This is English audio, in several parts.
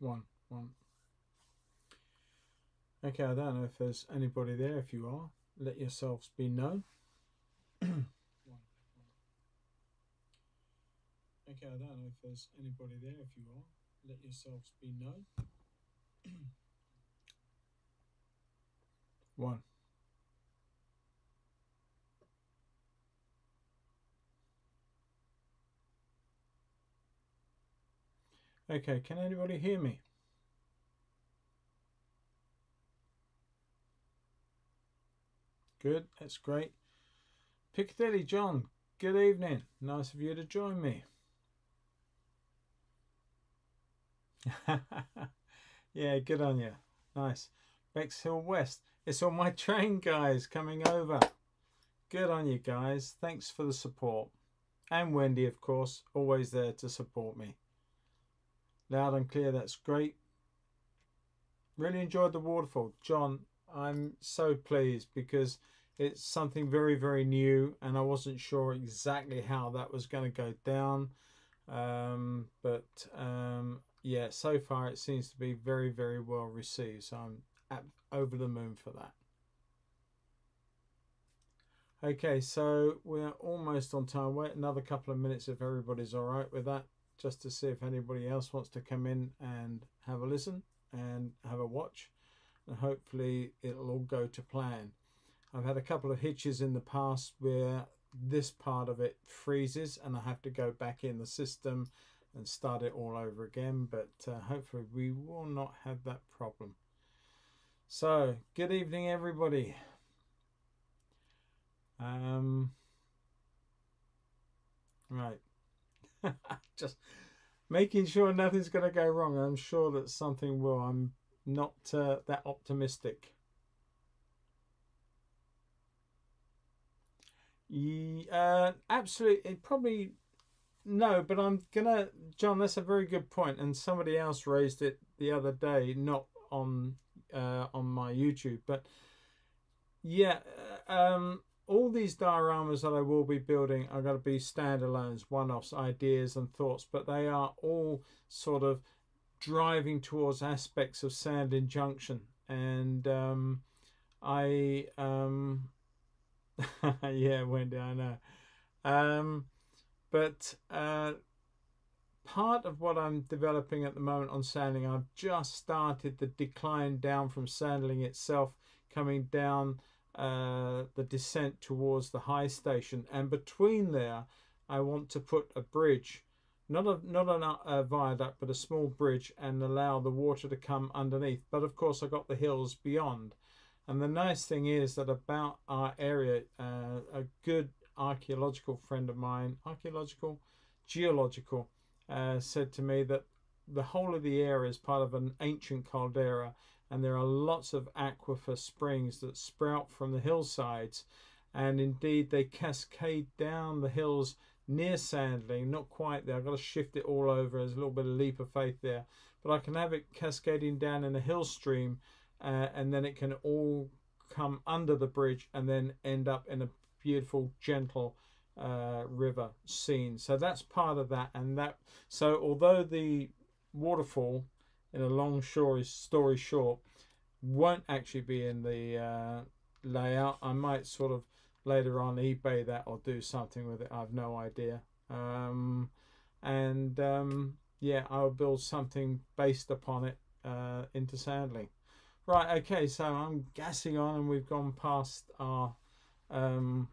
One, one. Okay, I don't know if there's anybody there. If you are, let yourselves be known. Okay, I don't know if there's anybody there. If you are, let yourselves be known. one. Okay, can anybody hear me? Good, that's great. Piccadilly John, good evening. Nice of you to join me. yeah, good on you. Nice. Bexhill West. It's on my train, guys, coming over. Good on you guys. Thanks for the support. And Wendy, of course, always there to support me. Loud and clear, that's great. Really enjoyed the waterfall. John, I'm so pleased because it's something very, very new and I wasn't sure exactly how that was going to go down. Um, but um, yeah, so far it seems to be very, very well received. So I'm over the moon for that. Okay, so we're almost on time. Wait another couple of minutes if everybody's all right with that just to see if anybody else wants to come in and have a listen and have a watch and hopefully it'll all go to plan. I've had a couple of hitches in the past where this part of it freezes and I have to go back in the system and start it all over again but uh, hopefully we will not have that problem. So good evening everybody. Um, right. just making sure nothing's going to go wrong. I'm sure that something will. I'm not uh, that optimistic. Yeah, uh, absolutely. Probably no, but I'm gonna, John. That's a very good point, and somebody else raised it the other day, not on uh, on my YouTube, but yeah, uh, um, all these dioramas that I will be building are going to be standalones, one-offs, ideas and thoughts, but they are all sort of driving towards aspects of Sandling Junction. And um, I, um, yeah, Wendy, I know. Um, but uh, part of what I'm developing at the moment on Sandling, I've just started the decline down from sandling itself, coming down uh, the descent towards the Hythe station, and between there, I want to put a bridge, not a not a, a viaduct, but a small bridge, and allow the water to come underneath. But of course, I got the hills beyond, and the nice thing is that about our area, uh, a good archaeological friend of mine, archaeological, geological, uh, said to me that the whole of the area is part of an ancient caldera and there are lots of aquifer springs that sprout from the hillsides and indeed they cascade down the hills near Sandling, not quite there. I've got to shift it all over. There's a little bit of leap of faith there, but I can have it cascading down in a hill stream, uh, and then it can all come under the bridge and then end up in a beautiful, gentle uh, river scene. So that's part of that, and that. So although the waterfall in a long story, story short won't actually be in the uh, layout. I might sort of later on eBay that or do something with it. I have no idea. Um, and um, yeah, I'll build something based upon it uh, into Sandling. Right, okay, so I'm gassing on and we've gone past our um,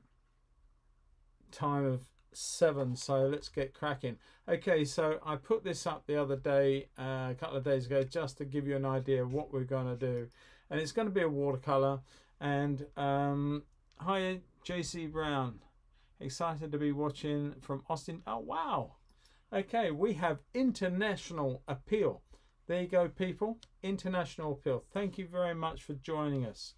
time of seven so let's get cracking. Okay so i put this up the other day uh, a couple of days ago just to give you an idea what we're going to do. And it's going to be a watercolor and um hi jc brown. Excited to be watching from austin. Oh wow. Okay we have international appeal. There you go people. International appeal. Thank you very much for joining us.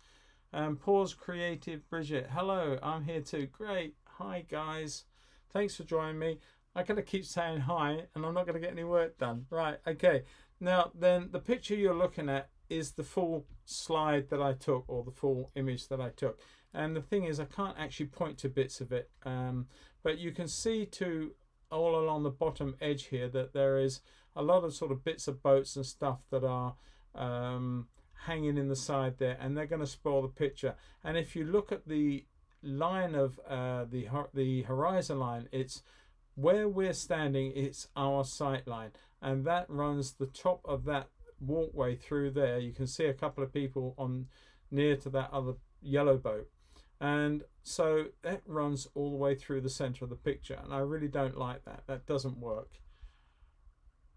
Um, pause creative bridget. Hello i'm here too. Great. Hi guys Thanks for joining me. I gotta keep saying hi and I'm not gonna get any work done. Right, okay. Now then the picture you're looking at is the full slide that I took or the full image that I took. And the thing is I can't actually point to bits of it. Um, but you can see to all along the bottom edge here that there is a lot of sort of bits of boats and stuff that are um, hanging in the side there and they're going to spoil the picture and if you look at the line of uh, the the horizon line it's where we're standing it's our sight line and that runs the top of that walkway through there you can see a couple of people on near to that other yellow boat and so that runs all the way through the center of the picture and I really don't like that that doesn't work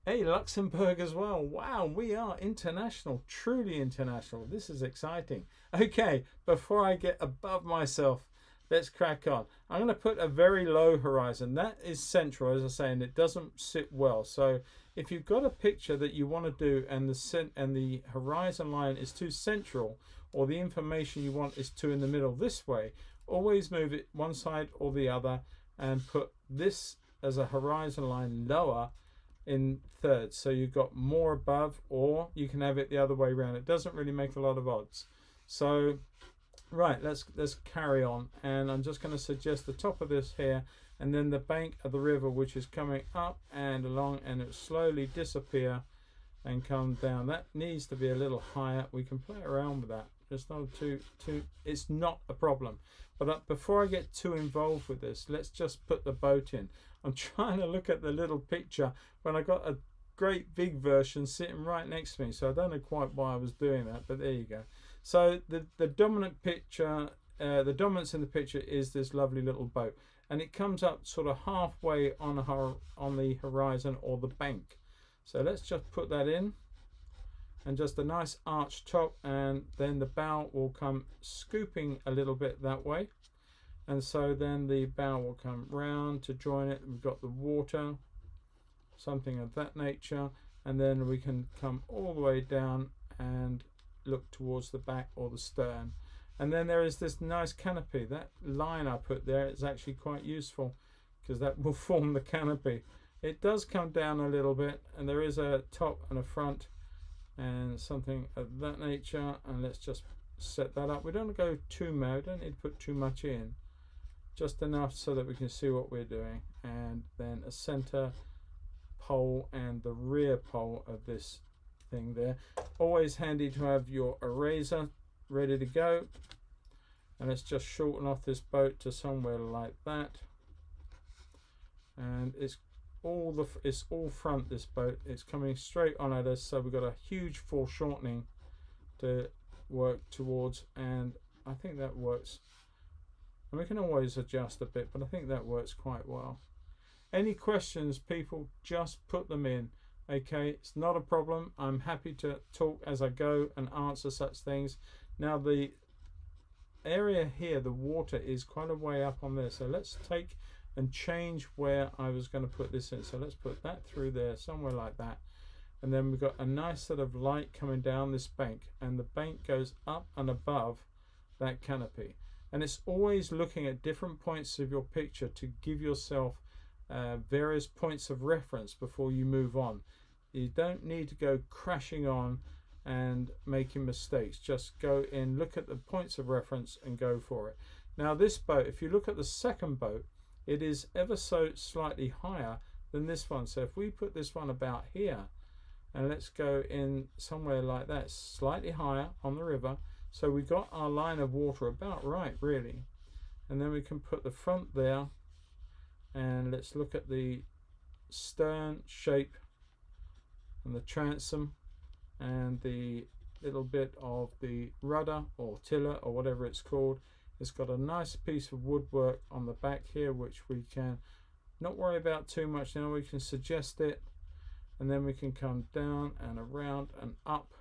Hey, Luxembourg as well. Wow, we are international, truly international. This is exciting. Okay, before I get above myself, let's crack on. I'm going to put a very low horizon. That is central, as I say, and it doesn't sit well. So if you've got a picture that you want to do and the and the horizon line is too central, or the information you want is too in the middle this way, always move it one side or the other and put this as a horizon line lower in thirds. So you've got more above, or you can have it the other way around. It doesn't really make a lot of odds. So, right, let's let's carry on. And I'm just going to suggest the top of this here, and then the bank of the river, which is coming up and along, and it slowly disappear and come down. That needs to be a little higher. We can play around with that. It's not too too. It's not a problem. But uh, before I get too involved with this, let's just put the boat in. I'm trying to look at the little picture when I got a great big version sitting right next to me. So I don't know quite why I was doing that, but there you go. So the, the dominant picture, uh, the dominance in the picture is this lovely little boat. And it comes up sort of halfway on, her, on the horizon or the bank. So let's just put that in. And just a nice arch top and then the bow will come scooping a little bit that way and so then the bow will come round to join it we've got the water something of that nature and then we can come all the way down and look towards the back or the stern. And then there is this nice canopy. That line I put there is actually quite useful because that will form the canopy. It does come down a little bit and there is a top and a front and something of that nature and let's just set that up. We don't go too mad. Don't need to put too much in. Just enough so that we can see what we're doing. And then a center pole and the rear pole of this thing there. Always handy to have your eraser ready to go. And let's just shorten off this boat to somewhere like that. And it's all the it's all front this boat. It's coming straight on at us so we've got a huge foreshortening to work towards and I think that works. And we can always adjust a bit, but I think that works quite well. Any questions, people, just put them in. Okay, it's not a problem. I'm happy to talk as I go and answer such things. Now the area here, the water is quite a way up on there. So let's take and change where I was going to put this in. So let's put that through there, somewhere like that. And then we've got a nice sort of light coming down this bank. And the bank goes up and above that canopy and it's always looking at different points of your picture to give yourself uh, various points of reference before you move on. You don't need to go crashing on and making mistakes. Just go in look at the points of reference and go for it. Now this boat if you look at the second boat it is ever so slightly higher than this one. So if we put this one about here and let's go in somewhere like that slightly higher on the river. So we got our line of water about right, really. And then we can put the front there. And let's look at the stern shape and the transom and the little bit of the rudder or tiller or whatever it's called. It's got a nice piece of woodwork on the back here which we can not worry about too much now. We can suggest it and then we can come down and around and up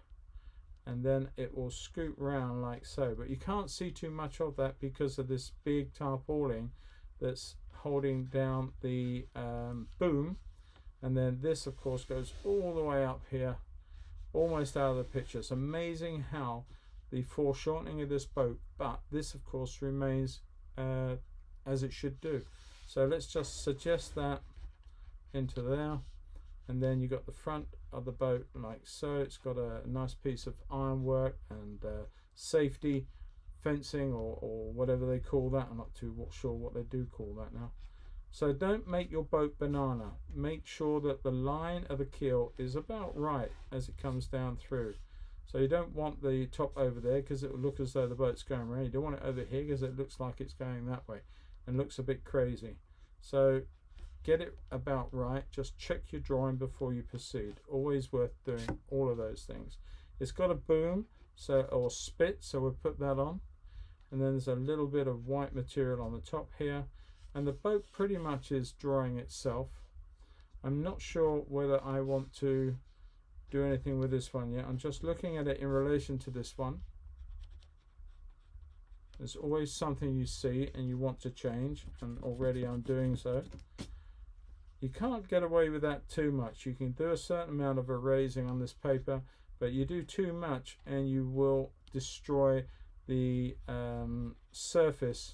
and then it will scoot round like so but you can't see too much of that because of this big tarpaulin that's holding down the um, boom. And then this of course goes all the way up here almost out of the picture. It's amazing how the foreshortening of this boat but this of course remains uh, as it should do. So let's just suggest that into there. And then you've got the front of the boat like so. It's got a nice piece of ironwork and uh, safety fencing or, or whatever they call that I'm not too sure what they do call that now So don't make your boat banana. Make sure that the line of the keel is about right as it comes down through. So you don't want the top over there because it will look as though the boat's going around. You don't want it over here because it looks like it's going that way and looks a bit crazy. So get it about right. Just check your drawing before you proceed. Always worth doing all of those things. It's got a boom so or spit, so we'll put that on. And then there's a little bit of white material on the top here. And the boat pretty much is drawing itself. I'm not sure whether I want to do anything with this one yet. I'm just looking at it in relation to this one. There's always something you see and you want to change and already I'm doing so. You can't get away with that too much. You can do a certain amount of erasing on this paper but you do too much and you will destroy the um, surface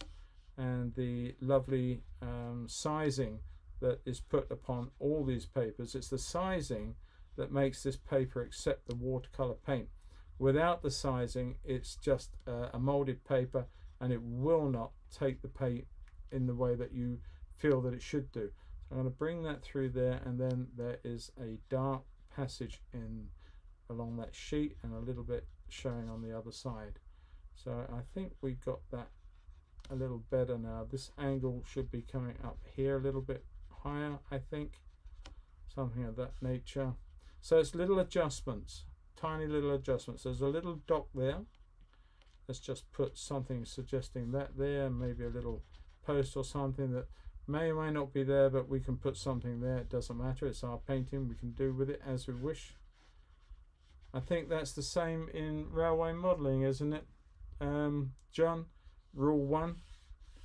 and the lovely um, sizing that is put upon all these papers. It's the sizing that makes this paper accept the watercolor paint. Without the sizing, it's just a molded paper and it will not take the paint in the way that you feel that it should do. So I'm going to bring that through there and then there is a dark passage in along that sheet and a little bit showing on the other side. So I think we got that a little better now. This angle should be coming up here a little bit higher, I think. Something of that nature. So it's little adjustments, tiny little adjustments. There's a little dot there. Let's just put something suggesting that there, maybe a little post or something that may or may not be there, but we can put something there. It doesn't matter. It's our painting. We can do with it as we wish. I think that's the same in railway modelling, isn't it, um, John? Rule one.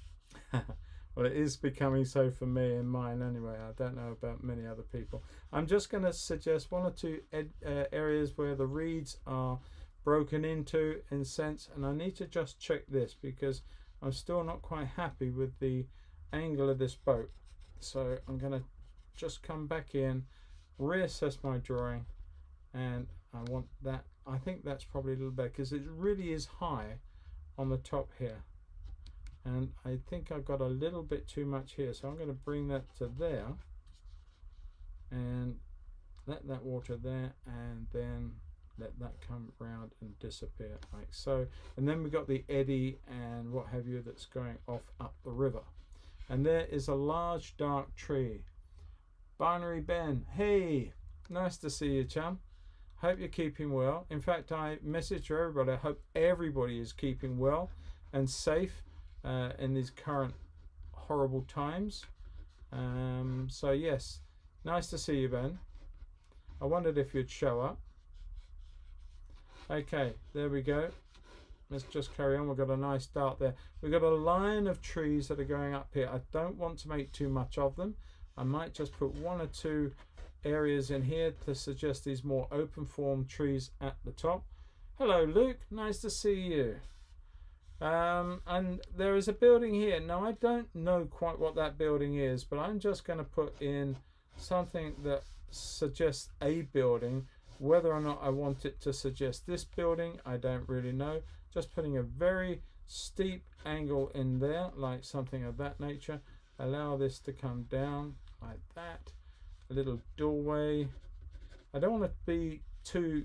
well, it is becoming so for me and mine anyway. I don't know about many other people. I'm just going to suggest one or two uh, areas where the reeds are broken into in sense, and I need to just check this because I'm still not quite happy with the angle of this boat. So I'm going to just come back in, reassess my drawing, and I want that I think that's probably a little better because it really is high on the top here. And I think I've got a little bit too much here so I'm going to bring that to there. And let that water there and then let that come round and disappear like so. And then we've got the eddy and what have you that's going off up the river. And there is a large dark tree. Binary Ben hey nice to see you chum Hope you're keeping well. In fact, I message to everybody. I hope everybody is keeping well and safe uh, in these current horrible times. Um, so yes, nice to see you, Ben. I wondered if you'd show up. Okay, there we go. Let's just carry on. We've got a nice start there. We've got a line of trees that are going up here. I don't want to make too much of them. I might just put one or two areas in here to suggest these more open form trees at the top. Hello Luke, nice to see you. Um, and there is a building here. Now I don't know quite what that building is, but I'm just going to put in something that suggests a building. Whether or not I want it to suggest this building, I don't really know. Just putting a very steep angle in there, like something of that nature. Allow this to come down like that a little doorway. I don't want to be too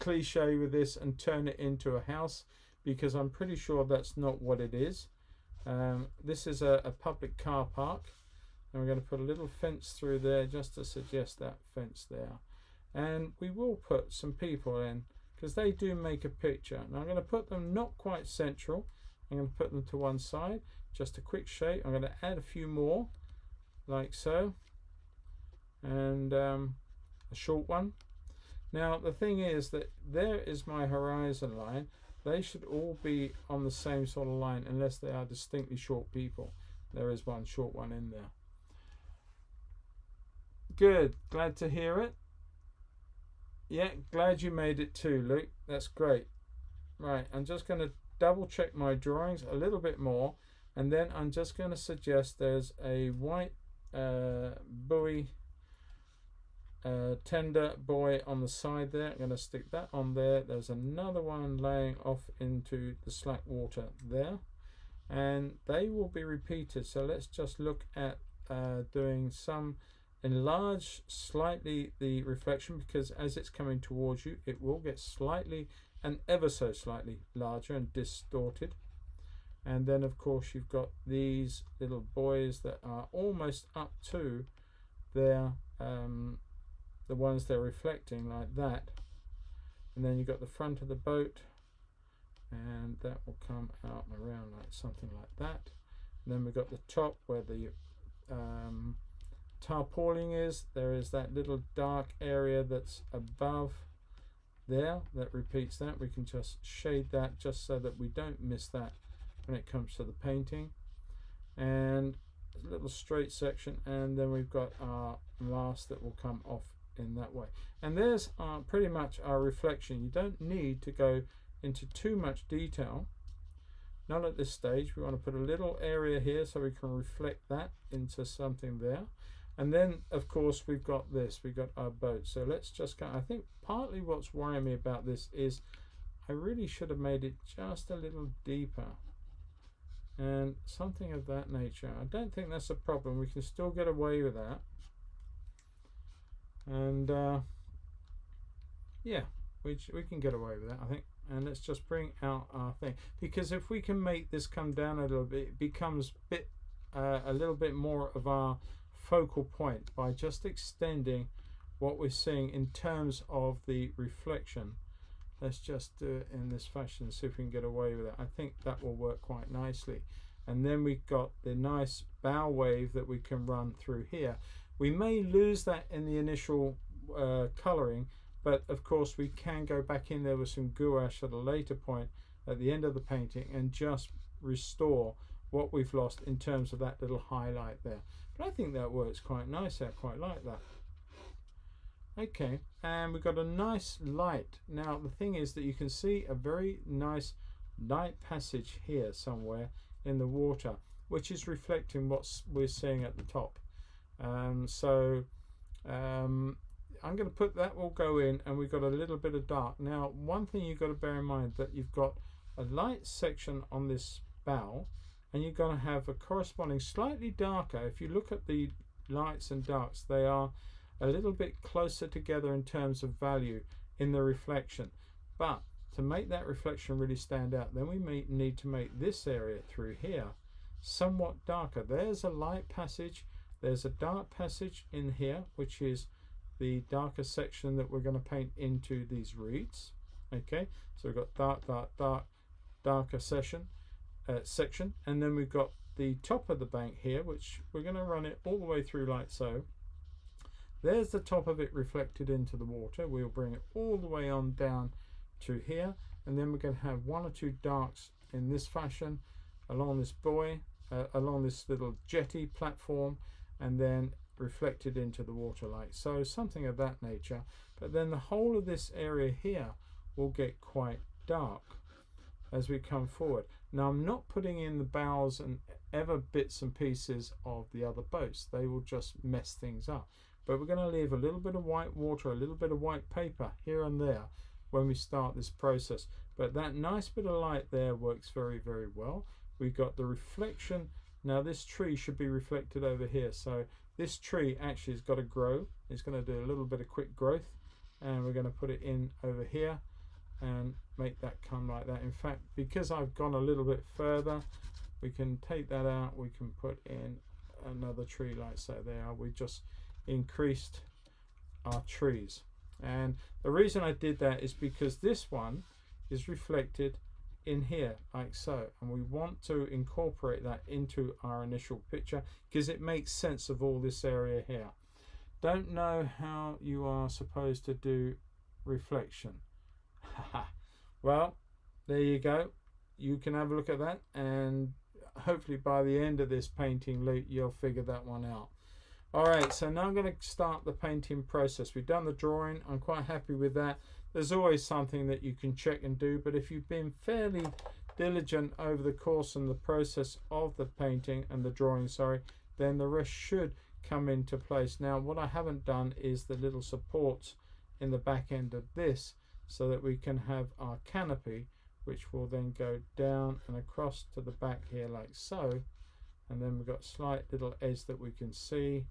cliche with this and turn it into a house because I'm pretty sure that's not what it is. Um, this is a, a, public car park and we're going to put a little fence through there just to suggest that fence there. And we will put some people in because they do make a picture. Now I'm going to put them not quite central. I'm going to put them to one side. Just a quick shape. I'm going to add a few more like so and um, a short one. Now the thing is that there is my horizon line. They should all be on the same sort of line unless they are distinctly short people. There is one short one in there. Good, glad to hear it. Yeah, glad you made it too, Luke. That's great. Right, I'm just going to double check my drawings a little bit more and then I'm just going to suggest there's a white uh, buoy uh, tender buoy on the side there. I'm going to stick that on there. There's another one laying off into the slack water there. and they will be repeated so let's just look at uh, doing some enlarge slightly the reflection because as it's coming towards you it will get slightly and ever so slightly larger and distorted and then of course you've got these little buoys that are almost up to their um, the ones they're reflecting like that. And then you've got the front of the boat and that will come out and around like something like that. And then we've got the top where the um, tarpaulin is. There is that little dark area that's above there that repeats that. We can just shade that just so that we don't miss that when it comes to the painting. And a little straight section and then we've got our last that will come off in that way. And there's uh, pretty much our reflection. You don't need to go into too much detail. Not at this stage. We want to put a little area here so we can reflect that into something there. And then of course we've got this. We've got our boat. So let's just go I think partly what's worrying me about this is I really should have made it just a little deeper and something of that nature. I don't think that's a problem. We can still get away with that. And uh, yeah, we, we can get away with that, I think. And let's just bring out our thing. Because if we can make this come down a little bit, it becomes bit uh, a little bit more of our focal point by just extending what we're seeing in terms of the reflection let's just do it in this fashion see if we can get away with it I think that will work quite nicely and then we've got the nice bow wave that we can run through here we may lose that in the initial uh, coloring but of course we can go back in there with some gouache at a later point at the end of the painting and just restore what we've lost in terms of that little highlight there but I think that works quite nice I quite like that Okay, and we've got a nice light. Now the thing is that you can see a very nice light passage here somewhere in the water, which is reflecting what we're seeing at the top. Um, so um, I'm going to put that will go in and we've got a little bit of dark. Now one thing you've got to bear in mind that you've got a light section on this bow and you're going to have a corresponding slightly darker. If you look at the lights and darks, they are a little bit closer together in terms of value in the reflection. But to make that reflection really stand out, then we may need to make this area through here somewhat darker. There's a light passage, there's a dark passage in here, which is the darker section that we're going to paint into these reeds. Okay, so we've got dark, dark, dark, darker session, uh, section, and then we've got the top of the bank here, which we're going to run it all the way through like so. There's the top of it reflected into the water. We'll bring it all the way on down to here. And then we're going to have one or two darks in this fashion along this buoy, uh, along this little jetty platform, and then reflected into the water like so, something of that nature. But then the whole of this area here will get quite dark as we come forward. Now I'm not putting in the bows and ever bits and pieces of the other boats. They will just mess things up but we're going to leave a little bit of white water, a little bit of white paper here and there when we start this process. But that nice bit of light there works very, very well. We've got the reflection. Now this tree should be reflected over here. So this tree actually has got to grow. It's going to do a little bit of quick growth. And we're going to put it in over here and make that come like that. In fact, because I've gone a little bit further, we can take that out. We can put in another tree like so there. We just increased our trees. And the reason I did that is because this one is reflected in here like so and we want to incorporate that into our initial picture because it makes sense of all this area here don't know how you are supposed to do reflection well there you go you can have a look at that and hopefully by the end of this painting loop, you'll figure that one out Alright, so now I'm going to start the painting process. We've done the drawing. I'm quite happy with that. There's always something that you can check and do, but if you've been fairly diligent over the course and the process of the painting and the drawing, sorry, then the rest should come into place. Now, what I haven't done is the little supports in the back end of this so that we can have our canopy which will then go down and across to the back here like so and then we've got slight little edge that we can see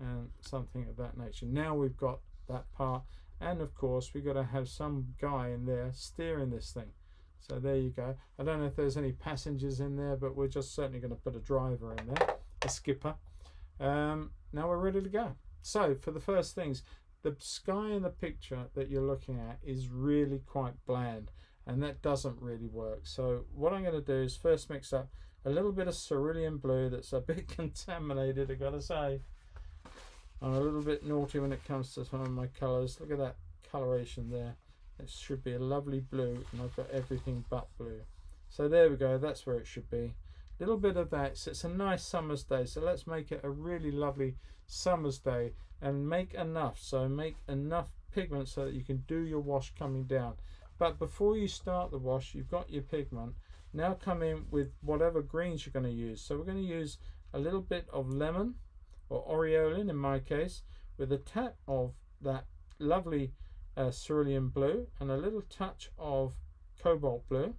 and something of that nature now we've got that part and of course we've got to have some guy in there steering this thing. So there you go. I don't know if there's any passengers in there but we're just certainly going to put a driver in there a skipper. Um, now we're ready to go. So for the first things the sky in the picture that you're looking at is really quite bland and that doesn't really work. So what I'm going to do is first mix up a little bit of cerulean blue that's a bit contaminated I gotta say I'm a little bit naughty when it comes to some of my colours. Look at that coloration there. It should be a lovely blue and I've got everything but blue. So there we go that's where it should be. A little bit of that so it's a nice summer's day so let's make it a really lovely summer's day and make enough so make enough pigment so that you can do your wash coming down. But before you start the wash you've got your pigment. Now come in with whatever greens you're going to use. So we're going to use a little bit of lemon or aureolin in my case with a tap of that lovely uh, cerulean blue and a little touch of cobalt blue.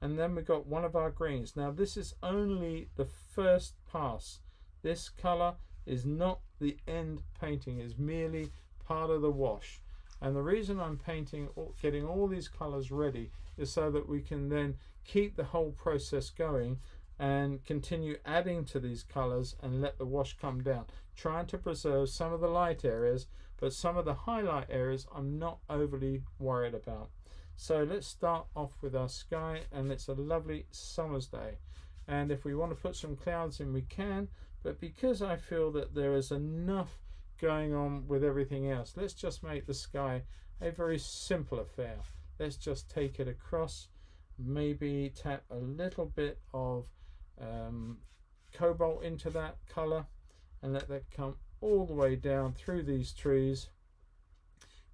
And then we've got one of our greens. Now this is only the first pass. This color is not the end painting. Is merely part of the wash. And the reason I'm painting getting all these colors ready is so that we can then keep the whole process going and continue adding to these colors and let the wash come down. Trying to preserve some of the light areas but some of the highlight areas I'm not overly worried about. So let's start off with our sky and it's a lovely summer's day. And if we want to put some clouds in we can but because I feel that there is enough going on with everything else let's just make the sky a very simple affair. Let's just take it across maybe tap a little bit of um, cobalt into that color and let that come all the way down through these trees.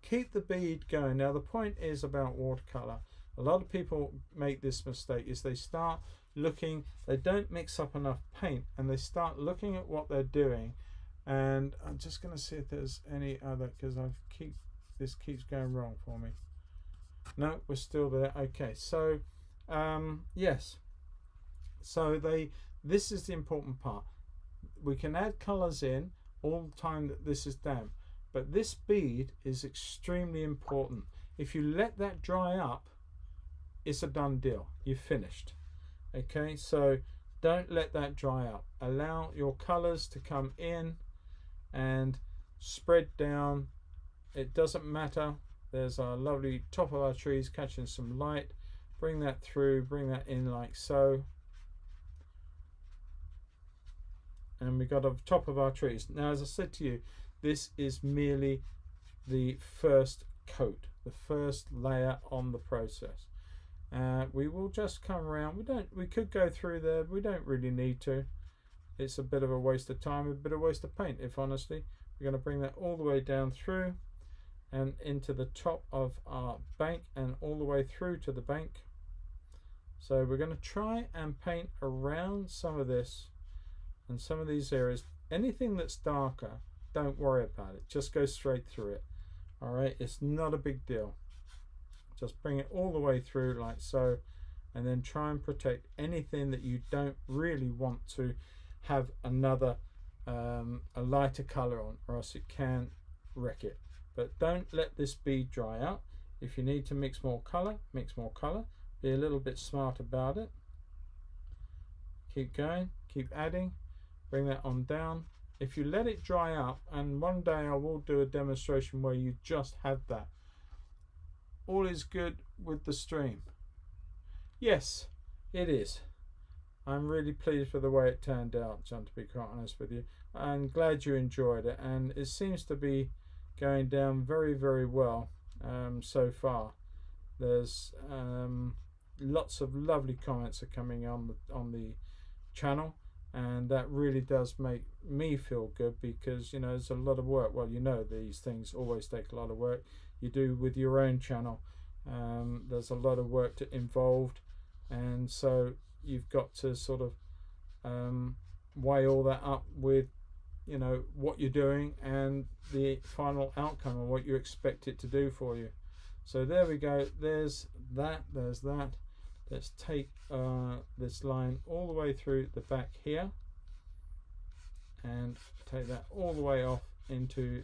Keep the bead going. Now the point is about watercolor. A lot of people make this mistake is they start looking they don't mix up enough paint and they start looking at what they're doing. And I'm just going to see if there's any other because I've keep this keeps going wrong for me. No we're still there. Okay so um, yes so they this is the important part. We can add colors in all the time that this is damp but this bead is extremely important. If you let that dry up it's a done deal. You've finished. Okay so don't let that dry up. Allow your colors to come in and spread down. It doesn't matter. There's our lovely top of our trees catching some light. Bring that through bring that in like so and we got the top of our trees. Now as I said to you this is merely the first coat the first layer on the process. Uh, we will just come around. We don't we could go through there we don't really need to. It's a bit of a waste of time a bit of waste of paint if honestly. We're going to bring that all the way down through and into the top of our bank and all the way through to the bank. So we're going to try and paint around some of this and some of these areas. Anything that's darker, don't worry about it. Just go straight through it. All right, it's not a big deal. Just bring it all the way through like so and then try and protect anything that you don't really want to have another um, a lighter color on or else it can wreck it but don't let this bead dry out if you need to mix more color mix more color be a little bit smart about it keep going keep adding bring that on down. If you let it dry up and one day I will do a demonstration where you just have that. All is good with the stream. Yes it is. I'm really pleased with the way it turned out John to be quite honest with you I'm glad you enjoyed it and it seems to be going down very very well um, so far. There's um, lots of lovely comments are coming on the, on the channel and that really does make me feel good because you know it's a lot of work. Well you know these things always take a lot of work. You do with your own channel. Um, there's a lot of work to involved. And so you've got to sort of um, weigh all that up with you know what you're doing and the final outcome and what you expect it to do for you. So there we go. There's that. There's that let's take uh, this line all the way through the back here and take that all the way off into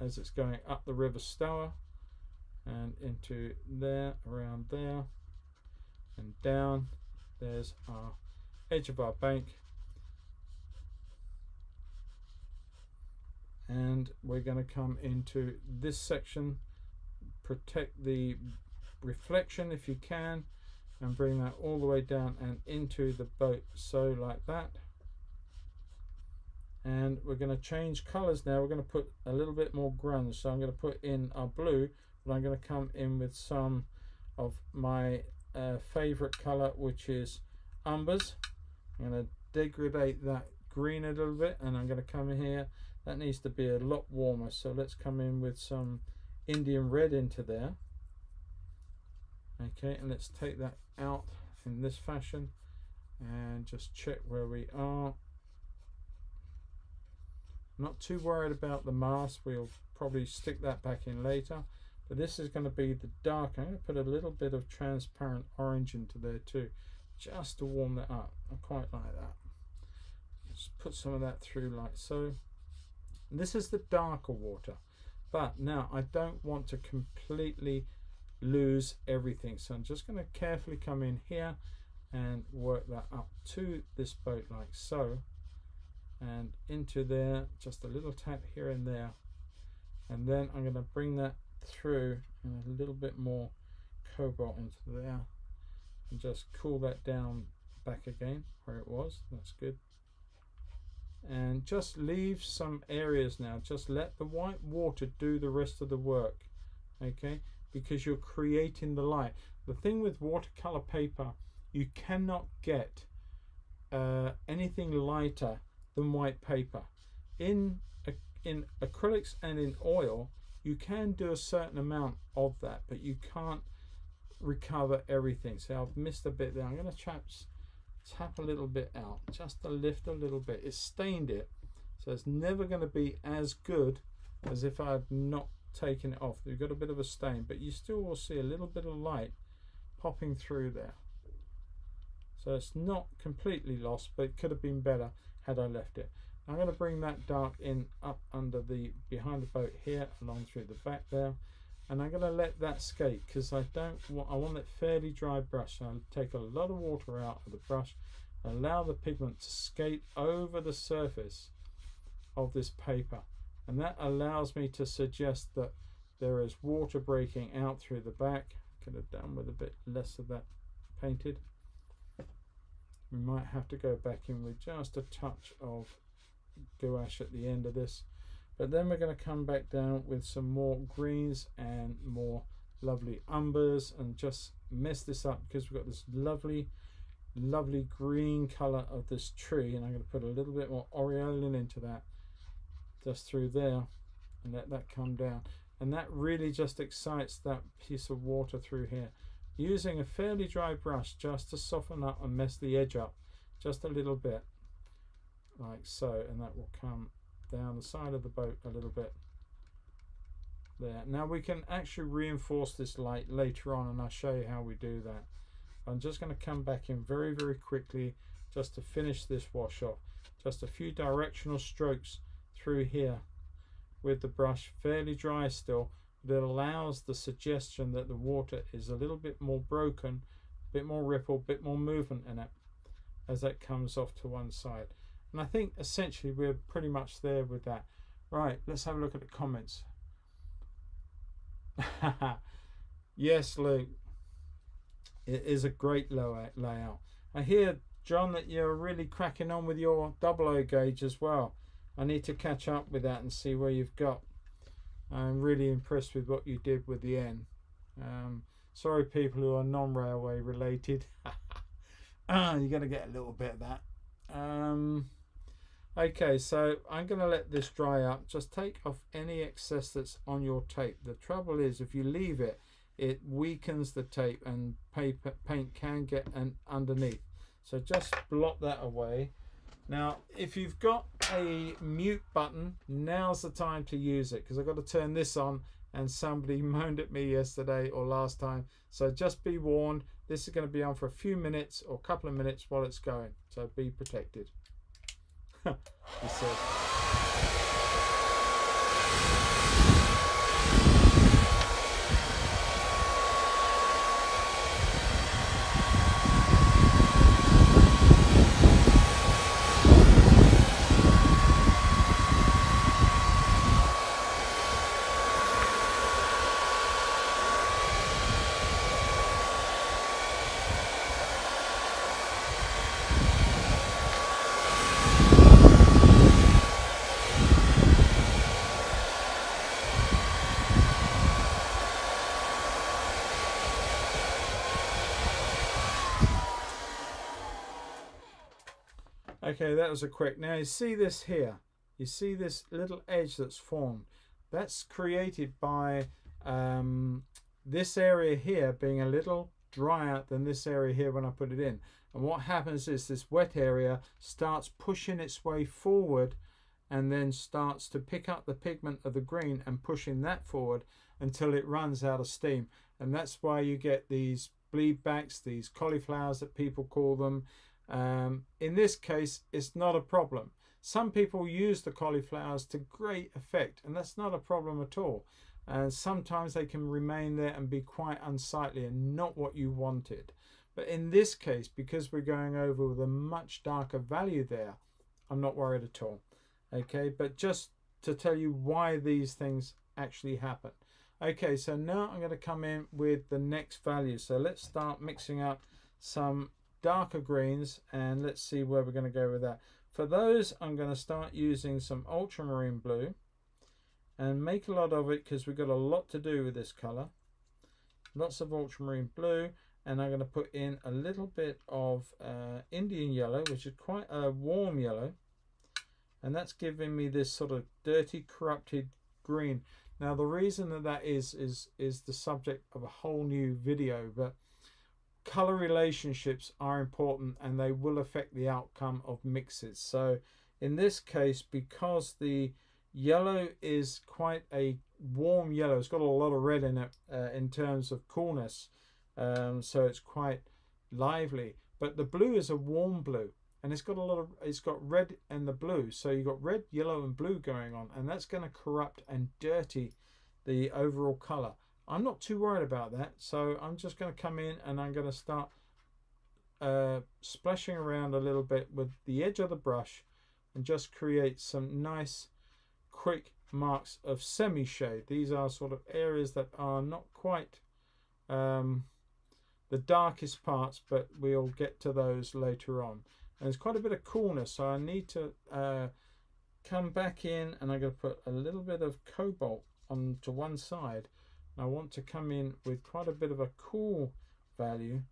as it's going up the river Stour and into there around there and down there's our edge of our bank. And we're going to come into this section protect the reflection if you can and bring that all the way down and into the boat. So like that. And we're going to change colors now. We're going to put a little bit more grunge. So I'm going to put in our blue but I'm going to come in with some of my uh, favorite color which is umbers. I'm going to degrade that green a little bit and I'm going to come in here. That needs to be a lot warmer. So let's come in with some Indian red into there. Okay and let's take that out in this fashion and just check where we are. Not too worried about the mask. We'll probably stick that back in later. But this is going to be the dark. I'm going to put a little bit of transparent orange into there too just to warm that up. I quite like that. Just put some of that through like so. And this is the darker water. But now I don't want to completely lose everything. So I'm just going to carefully come in here and work that up to this boat like so. And into there just a little tap here and there. And then I'm going to bring that through and a little bit more cobalt into there. And just cool that down back again where it was. That's good. And just leave some areas now. Just let the white water do the rest of the work okay because you're creating the light. The thing with watercolor paper you cannot get uh, anything lighter than white paper. In in acrylics and in oil you can do a certain amount of that but you can't recover everything. So I've missed a bit there. I'm going to tap tap a little bit out just to lift a little bit. It's stained it so it's never going to be as good as if I had not taken it off. You've got a bit of a stain but you still will see a little bit of light popping through there. So it's not completely lost but it could have been better had I left it. I'm going to bring that dark in up under the behind the boat here along through the back there. And I'm going to let that skate because I don't want I want it fairly dry brush. I'll take a lot of water out of the brush allow the pigment to skate over the surface of this paper and that allows me to suggest that there is water breaking out through the back. Could have done with a bit less of that painted. We might have to go back in with just a touch of gouache at the end of this. But then we're going to come back down with some more greens and more lovely umbers and just mess this up because we've got this lovely lovely green color of this tree. And I'm going to put a little bit more aureolin into that just through there and let that come down. And that really just excites that piece of water through here. Using a fairly dry brush just to soften up and mess the edge up just a little bit like so. And that will come down the side of the boat a little bit there. Now we can actually reinforce this light later on and I'll show you how we do that. I'm just going to come back in very very quickly just to finish this wash off. Just a few directional strokes through here with the brush fairly dry still that allows the suggestion that the water is a little bit more broken a bit more ripple a bit more movement in it as that comes off to one side and I think essentially we're pretty much there with that. Right, let's have a look at the comments. yes, Luke. It is a great layout. I hear, John, that you're really cracking on with your double O gauge as well. I need to catch up with that and see where you've got. I'm really impressed with what you did with the N. Um, sorry, people who are non-railway related. ah, you're going to get a little bit of that. Um, Okay, so I'm going to let this dry up. Just take off any excess that's on your tape. The trouble is if you leave it, it weakens the tape and paper paint can get an underneath. So just blot that away. Now, if you've got a mute button, now's the time to use it because I've got to turn this on and somebody moaned at me yesterday or last time. So just be warned, this is going to be on for a few minutes or a couple of minutes while it's going. So be protected. he said. Okay, that was a quick. Now you see this here. You see this little edge that's formed. That's created by um, this area here being a little drier than this area here when I put it in. And what happens is this wet area starts pushing its way forward and then starts to pick up the pigment of the green and pushing that forward until it runs out of steam. And that's why you get these bleed backs, these cauliflowers that people call them, um, in this case, it's not a problem. Some people use the cauliflowers to great effect, and that's not a problem at all. And sometimes they can remain there and be quite unsightly and not what you wanted. But in this case, because we're going over with a much darker value there, I'm not worried at all. Okay, but just to tell you why these things actually happen. Okay, so now I'm going to come in with the next value. So let's start mixing up some darker greens and let's see where we're going to go with that. For those I'm going to start using some ultramarine blue and make a lot of it because we've got a lot to do with this color. Lots of ultramarine blue and I'm going to put in a little bit of uh, Indian yellow which is quite a warm yellow and that's giving me this sort of dirty corrupted green. Now the reason that that is is is the subject of a whole new video but color relationships are important and they will affect the outcome of mixes. So in this case, because the yellow is quite a warm yellow, it's got a lot of red in it uh, in terms of coolness, um, so it's quite lively. But the blue is a warm blue and it's got a lot of it's got red and the blue so you've got red yellow and blue going on and that's going to corrupt and dirty the overall color I'm not too worried about that. So I'm just going to come in and I'm going to start uh, splashing around a little bit with the edge of the brush and just create some nice quick marks of semi-shade. These are sort of areas that are not quite um, the darkest parts, but we'll get to those later on. And there's quite a bit of coolness, so I need to uh, come back in and I'm going to put a little bit of cobalt onto one side I want to come in with quite a bit of a cool value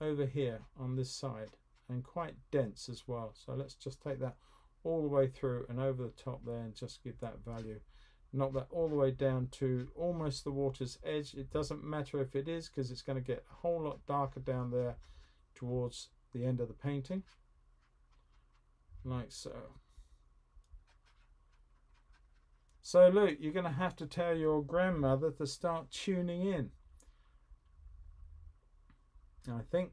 over here on this side and quite dense as well. So let's just take that all the way through and over the top there and just give that value. Knock that all the way down to almost the water's edge. It doesn't matter if it is because it's going to get a whole lot darker down there towards the end of the painting. Like so. So, Luke, you're going to have to tell your grandmother to start tuning in. I think,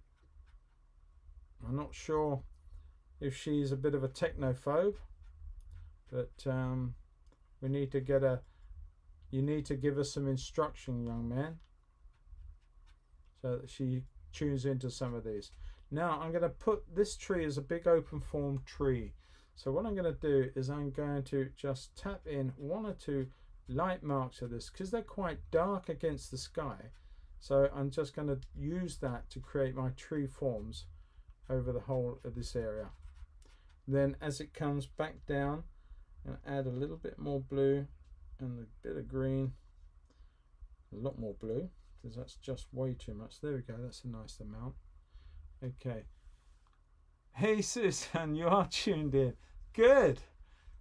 I'm not sure if she's a bit of a technophobe, but um, we need to get a, you need to give us some instruction, young man, so that she tunes into some of these. Now, I'm going to put this tree as a big open form tree. So what I'm going to do is I'm going to just tap in one or two light marks of this because they're quite dark against the sky. So I'm just going to use that to create my tree forms over the whole of this area. Then as it comes back down, and add a little bit more blue and a bit of green, a lot more blue because that's just way too much. There we go, that's a nice amount. Okay, Hey Susan, you are tuned in. Good.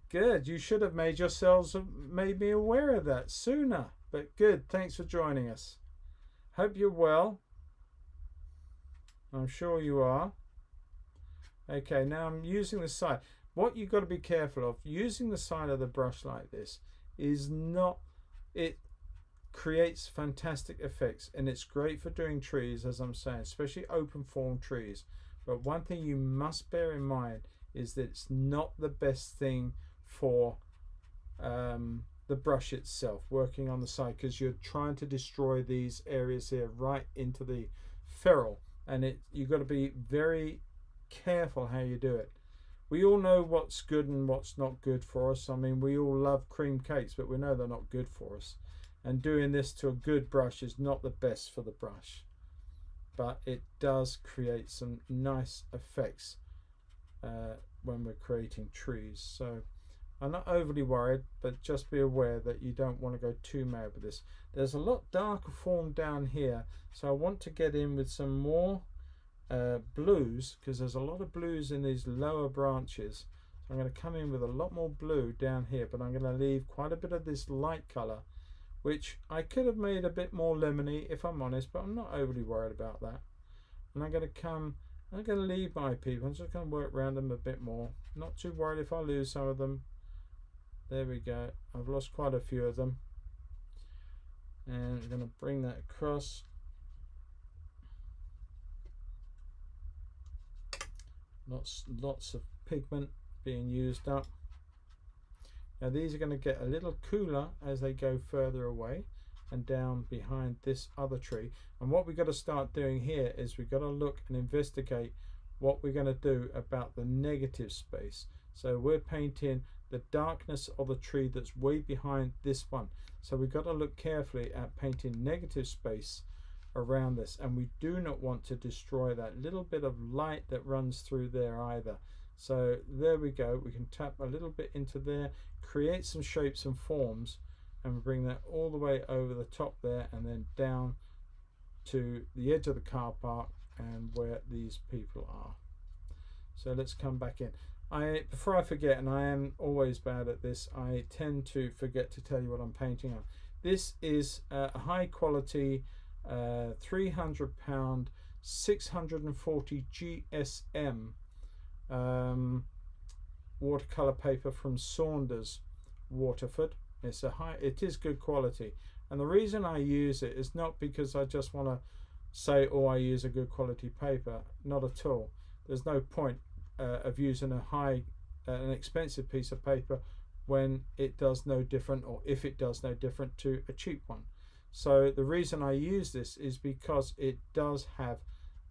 Good. You should have made yourselves uh, made me aware of that sooner. But good. Thanks for joining us. Hope you're well. I'm sure you are. Okay, now I'm using the side. What you've got to be careful of, using the side of the brush like this is not, it creates fantastic effects and it's great for doing trees as I'm saying especially open form trees but one thing you must bear in mind is that it's not the best thing for um, the brush itself working on the side because you're trying to destroy these areas here right into the ferrule. And it you've got to be very careful how you do it. We all know what's good and what's not good for us. I mean we all love cream cakes but we know they're not good for us. And doing this to a good brush is not the best for the brush but it does create some nice effects uh, when we're creating trees so I'm not overly worried, but just be aware that you don't want to go too mad with this. There's a lot darker form down here, so I want to get in with some more uh, blues because there's a lot of blues in these lower branches. So I'm going to come in with a lot more blue down here, but I'm going to leave quite a bit of this light colour, which I could have made a bit more lemony if I'm honest, but I'm not overly worried about that. And I'm going to come, I'm going to leave my people, I'm just going to work around them a bit more. Not too worried if I lose some of them. There we go. I've lost quite a few of them. And I'm going to bring that across. Lots lots of pigment being used up now these are going to get a little cooler as they go further away and down behind this other tree. And what we've got to start doing here is we've got to look and investigate what we're going to do about the negative space. So we're painting the darkness of the tree that's way behind this one. So we've got to look carefully at painting negative space around this. And we do not want to destroy that little bit of light that runs through there either. So there we go, we can tap a little bit into there, create some shapes and forms and bring that all the way over the top there and then down to the edge of the car park and where these people are. So let's come back in. I before I forget, and I am always bad at this, I tend to forget to tell you what I'm painting on. This is a high quality, uh, 300 pound, 640 GSM um, watercolor paper from Saunders, Waterford. It's a high, it is good quality, and the reason I use it is not because I just want to say, oh, I use a good quality paper. Not at all. There's no point uh, of using a high, uh, an expensive piece of paper when it does no different, or if it does no different to a cheap one. So the reason I use this is because it does have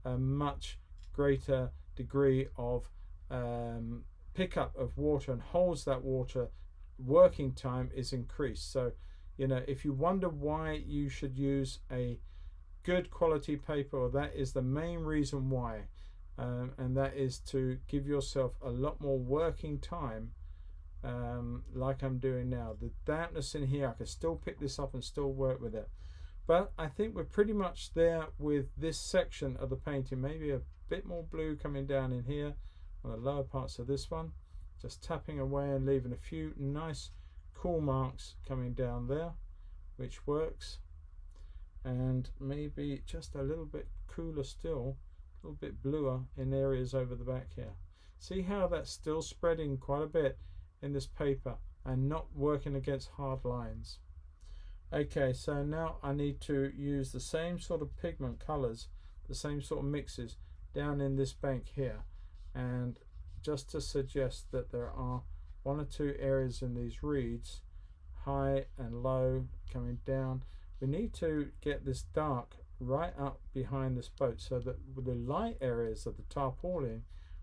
a much greater degree of um, pickup of water and holds that water working time is increased. So, you know, if you wonder why you should use a good quality paper, that is the main reason why um, and that is to give yourself a lot more working time um, like I'm doing now. The dampness in here, I can still pick this up and still work with it. But I think we're pretty much there with this section of the painting. Maybe a bit more blue coming down in here on the lower parts of this one. Just tapping away and leaving a few nice cool marks coming down there, which works. And maybe just a little bit cooler still a little bit bluer in areas over the back here. See how that's still spreading quite a bit in this paper and not working against hard lines. Okay, so now I need to use the same sort of pigment colors, the same sort of mixes down in this bank here. And just to suggest that there are one or two areas in these reeds, high and low coming down, we need to get this dark right up behind this boat so that the light areas of the tarpaulin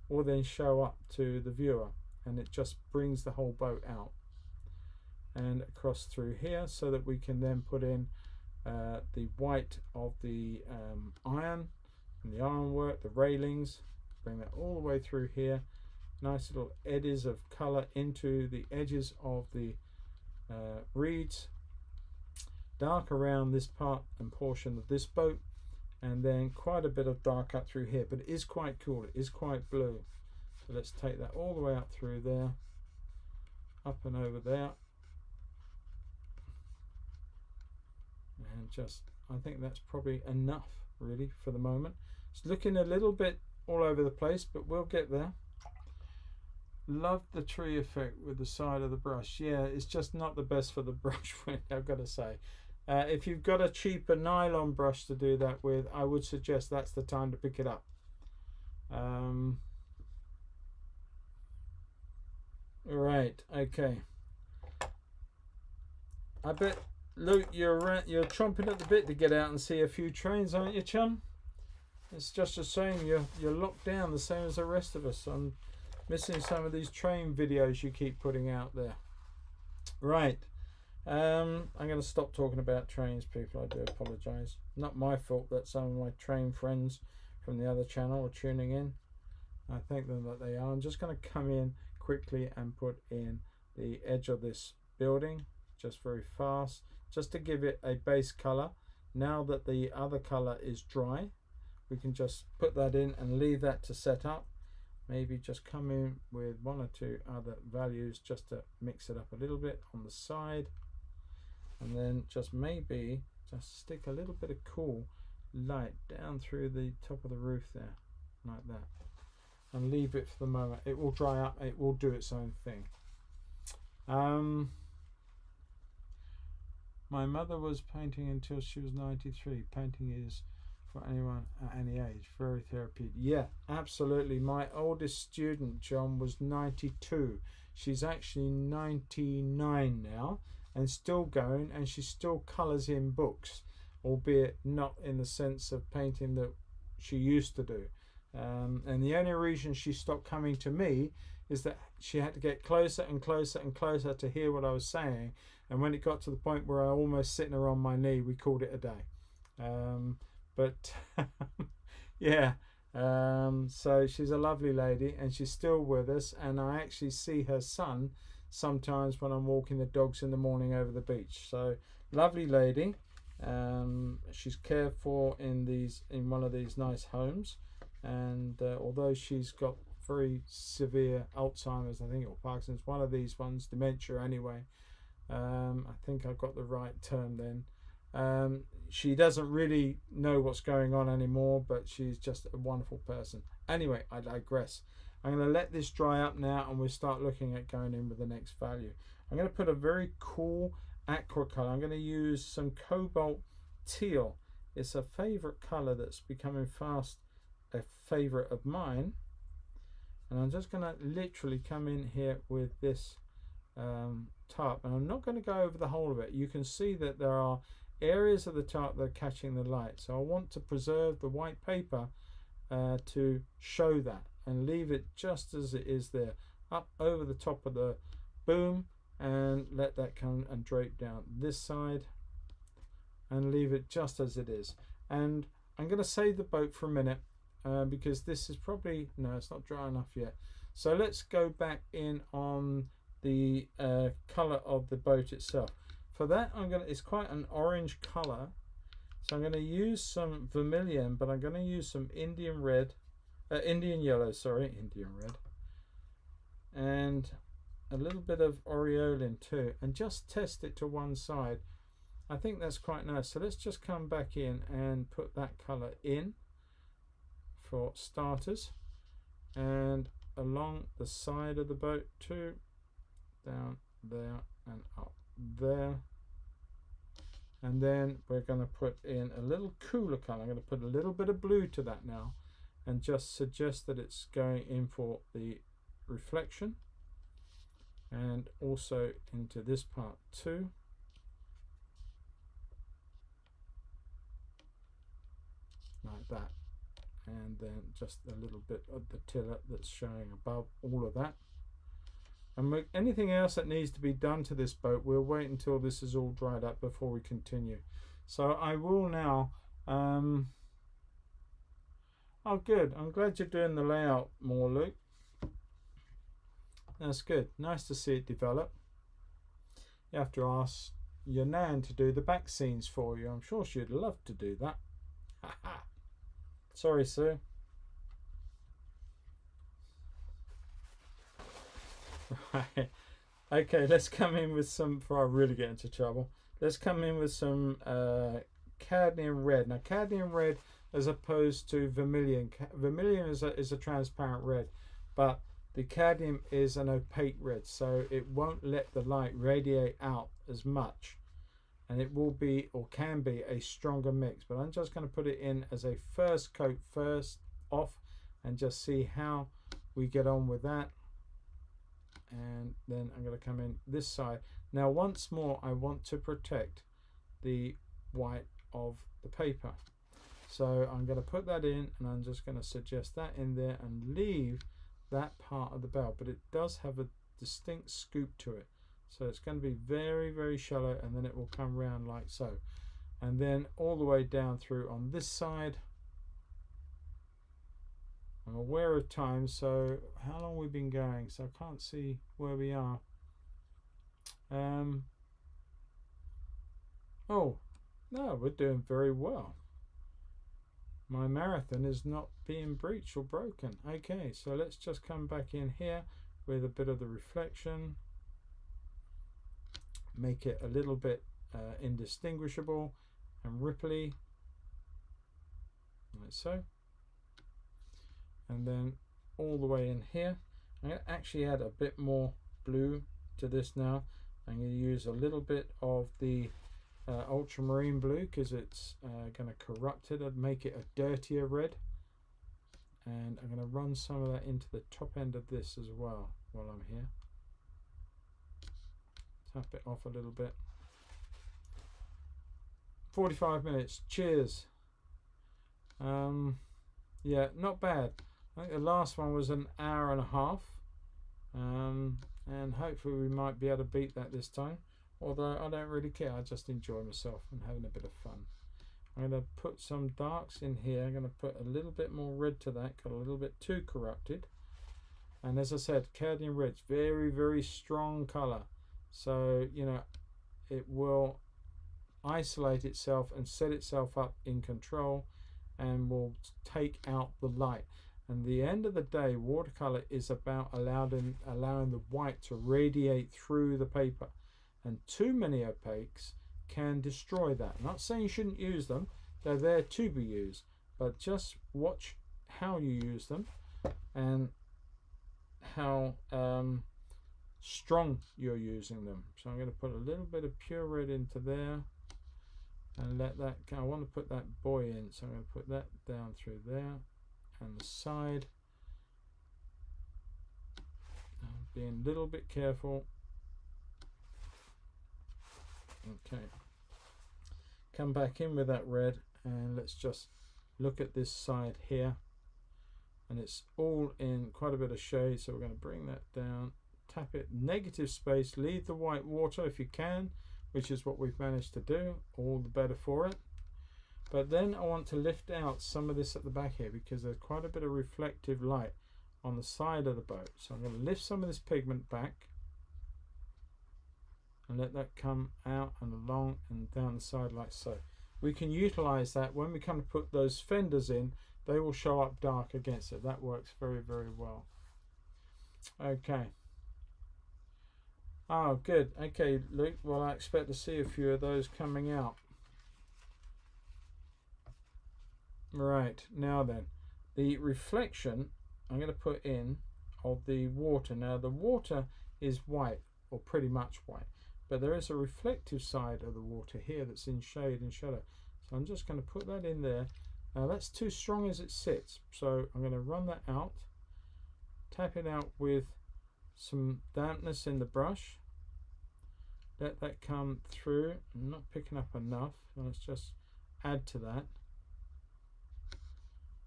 will then show up to the viewer and it just brings the whole boat out and across through here so that we can then put in uh, the white of the um, iron and the ironwork, the railings, bring that all the way through here. Nice little eddies of colour into the edges of the uh, reeds. Dark around this part and portion of this boat and then quite a bit of dark up through here but it is quite cool. It is quite blue. So let's take that all the way up through there up and over there. And just I think that's probably enough really for the moment. It's looking a little bit all over the place but we'll get there love the tree effect with the side of the brush yeah it's just not the best for the brush I've got to say Uh, if you've got a cheaper nylon brush to do that with, I would suggest that's the time to pick it up. Um, right, okay. I bet, Luke, you're you're chomping at the bit to get out and see a few trains, aren't you, chum? It's just a shame you're you're locked down the same as the rest of us. I'm missing some of these train videos you keep putting out there. Right. Um, I'm going to stop talking about trains, people. I do apologise. Not my fault that some of my train friends from the other channel are tuning in. I thank them that they are. I'm just going to come in quickly and put in the edge of this building just very fast just to give it a base color. Now that the other color is dry, we can just put that in and leave that to set up. Maybe just come in with one or two other values just to mix it up a little bit on the side. And then just maybe just stick a little bit of cool light down through the top of the roof there like that and leave it for the moment. It will dry up. It will do its own thing. Um, my mother was painting until she was 93 painting is for anyone at any age very therapeutic. Yeah absolutely. My oldest student Joan was 92 she's actually 99 now and still going and she still colours in books albeit not in the sense of painting that she used to do. Um, and the only reason she stopped coming to me is that she had to get closer and closer and closer to hear what I was saying. And when it got to the point where I almost sitting her on my knee we called it a day. Um, but yeah um, so she's a lovely lady and she's still with us and I actually see her son sometimes when I'm walking the dogs in the morning over the beach. So lovely lady. Um, she's cared for in these in one of these nice homes, and uh, although she's got very severe Alzheimer's, I think, or Parkinson's, one of these ones, dementia anyway. Um, I think I've got the right term then. Um, she doesn't really know what's going on anymore, but she's just a wonderful person. Anyway, I digress. I'm going to let this dry up now and we'll start looking at going in with the next value. I'm going to put a very cool aqua color. I'm going to use some cobalt teal. It's a favorite color that's becoming fast a favorite of mine. And I'm just going to literally come in here with this um. And I'm not going to go over the whole of it. You can see that there are areas of the chart that are catching the light. So I want to preserve the white paper uh, to show that and leave it just as it is there. Up over the top of the boom and let that come and drape down this side and leave it just as it is. And I'm going to save the boat for a minute uh, because this is probably no it's not dry enough yet. So let's go back in on the uh, color of the boat itself for that I'm to it's quite an orange color so I'm going to use some vermilion but I'm going to use some Indian red uh, Indian yellow, sorry, Indian red, and a little bit of aureolin too, and just test it to one side. I think that's quite nice. So let's just come back in and put that colour in for starters, and along the side of the boat too, down there and up there. And then we're going to put in a little cooler colour. I'm going to put a little bit of blue to that now and just suggest that it's going in for the reflection and also into this part too like that and then just a little bit of the tiller that's showing above all of that and anything else that needs to be done to this boat we'll wait until this is all dried up before we continue so I will now um, Oh, good. I'm glad you're doing the layout more, Luke. That's good. Nice to see it develop. You have to ask your nan to do the back scenes for you. I'm sure she'd love to do that. Sorry, Sue. Right. Okay, let's come in with some, before I really get into trouble, let's come in with some uh, cadmium red. Now, cadmium red as opposed to vermilion. Vermilion is a, is a transparent red, but the cadmium is an opaque red, so it won't let the light radiate out as much. and it will be or can be a stronger mix but I'm just going to put it in as a first coat first off and just see how we get on with that and then I'm going to come in this side. Now once more I want to protect the white of the paper. So I'm going to put that in and I'm just going to suggest that in there and leave that part of the bell but it does have a distinct scoop to it. So it's going to be very very shallow and then it will come round like so. And then all the way down through on this side I'm aware of time so how long we've been going so I can't see where we are. Um oh no we're doing very well. My marathon is not being breached or broken. Okay so let's just come back in here with a bit of the reflection. Make it a little bit uh, indistinguishable. And ripply like so and then all the way in here. I'm going to actually add a bit more blue to this now. I'm going to use a little bit of the uh, ultramarine blue because it's uh, going to corrupt it and make it a dirtier red. And I'm going to run some of that into the top end of this as well while I'm here. Tap it off a little bit. 45 minutes. Cheers. Um yeah not bad I think the last one was an hour and a half um, and hopefully we might be able to beat that this time. Although I don't really care I just enjoy myself and having a bit of fun. I'm going to put some darks in here I'm going to put a little bit more red to that got a little bit too corrupted. And as I said cadmium red's very very strong color so you know it will isolate itself and set itself up in control and will take out the light and the end of the day, watercolor is about allowing, allowing the white to radiate through the paper. And too many opaques can destroy that. Not saying you shouldn't use them. They're there to be used. But just watch how you use them and how um, strong you're using them. So I'm going to put a little bit of pure red into there and let that, I want to put that buoy in. So I'm going to put that down through there and the side. being a little bit careful. Okay. Come back in with that red and let's just look at this side here. And it's all in quite a bit of shade, so we're going to bring that down, tap it, negative space, leave the white water if you can, which is what we've managed to do, all the better for it. But then I want to lift out some of this at the back here because there's quite a bit of reflective light on the side of the boat. So I'm going to lift some of this pigment back and let that come out and along and down the side like so. We can utilize that when we come to put those fenders in, they will show up dark against it. That works very, very well. Okay. Oh, good. Okay, Luke. Well, I expect to see a few of those coming out. Right, now then, the reflection I'm going to put in of the water. Now the water is white, or pretty much white, but there is a reflective side of the water here that's in shade and shadow. So I'm just going to put that in there. Now that's too strong as it sits, so I'm going to run that out, tap it out with some dampness in the brush, let that come through, I'm not picking up enough, let's just add to that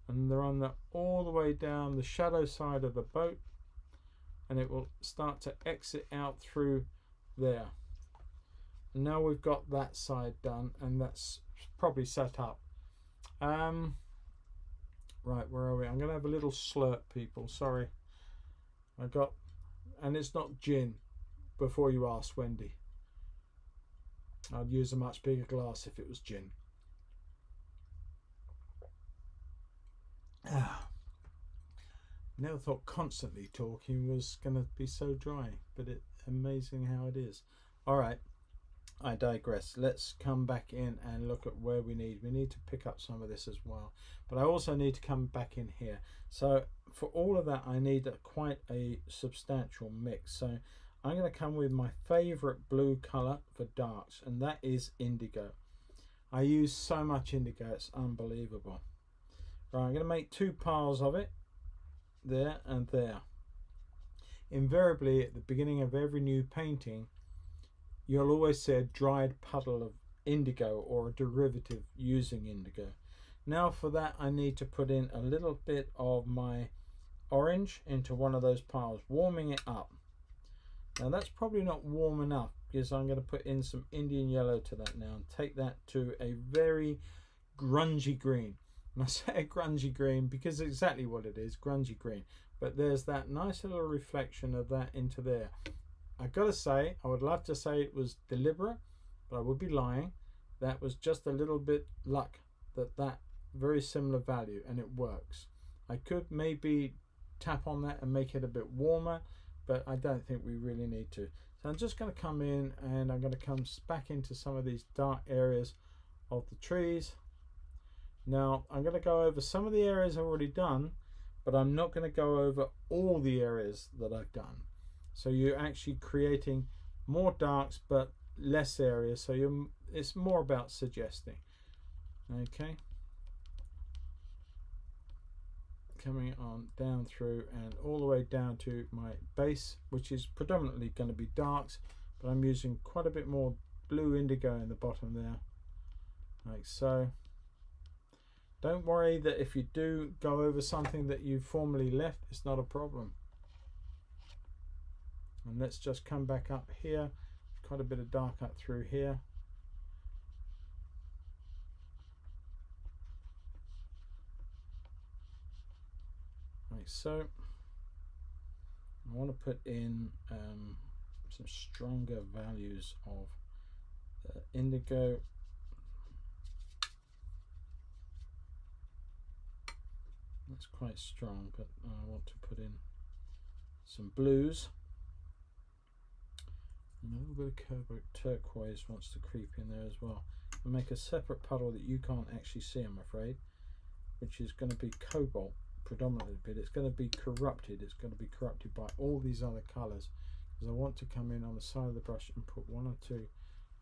and they're on the all the way down the shadow side of the boat and it will start to exit out through there. And now we've got that side done and that's probably set up. Um, right where are we? I'm gonna have a little slurp people sorry. I got and it's not gin before you ask Wendy. I'd use a much bigger glass if it was gin Ah. Never thought constantly talking was going to be so dry, but it's amazing how it is. All right, I digress. Let's come back in and look at where we need. We need to pick up some of this as well, but I also need to come back in here. So for all of that, I need a, quite a substantial mix. So I'm going to come with my favorite blue color for darks and that is indigo. I use so much indigo, it's unbelievable. Right, I'm going to make two piles of it, there and there. Invariably, at the beginning of every new painting, you'll always see a dried puddle of indigo or a derivative using indigo. Now for that I need to put in a little bit of my orange into one of those piles, warming it up. Now that's probably not warm enough because I'm going to put in some Indian yellow to that now and take that to a very grungy green. And I say grungy green because exactly what it is, grungy green. But there's that nice little reflection of that into there. I gotta say, I would love to say it was deliberate, but I would be lying. That was just a little bit luck that that very similar value and it works. I could maybe tap on that and make it a bit warmer, but I don't think we really need to. So I'm just going to come in and I'm going to come back into some of these dark areas of the trees. Now I'm going to go over some of the areas I've already done, but I'm not going to go over all the areas that I've done. So you're actually creating more darks but less areas. So you're, it's more about suggesting. Okay. Coming on down through and all the way down to my base, which is predominantly going to be darks, but I'm using quite a bit more blue indigo in the bottom there, like so. Don't worry that if you do go over something that you formerly left, it's not a problem. And let's just come back up here. Quite a bit of dark up through here. Like so. I want to put in um, some stronger values of indigo that's quite strong but uh, I want to put in some blues. And a little bit of cobalt turquoise wants to creep in there as well. And make a separate puddle that you can't actually see I'm afraid which is going to be cobalt predominantly but it's going to be corrupted. It's going to be corrupted by all these other colors because I want to come in on the side of the brush and put one or two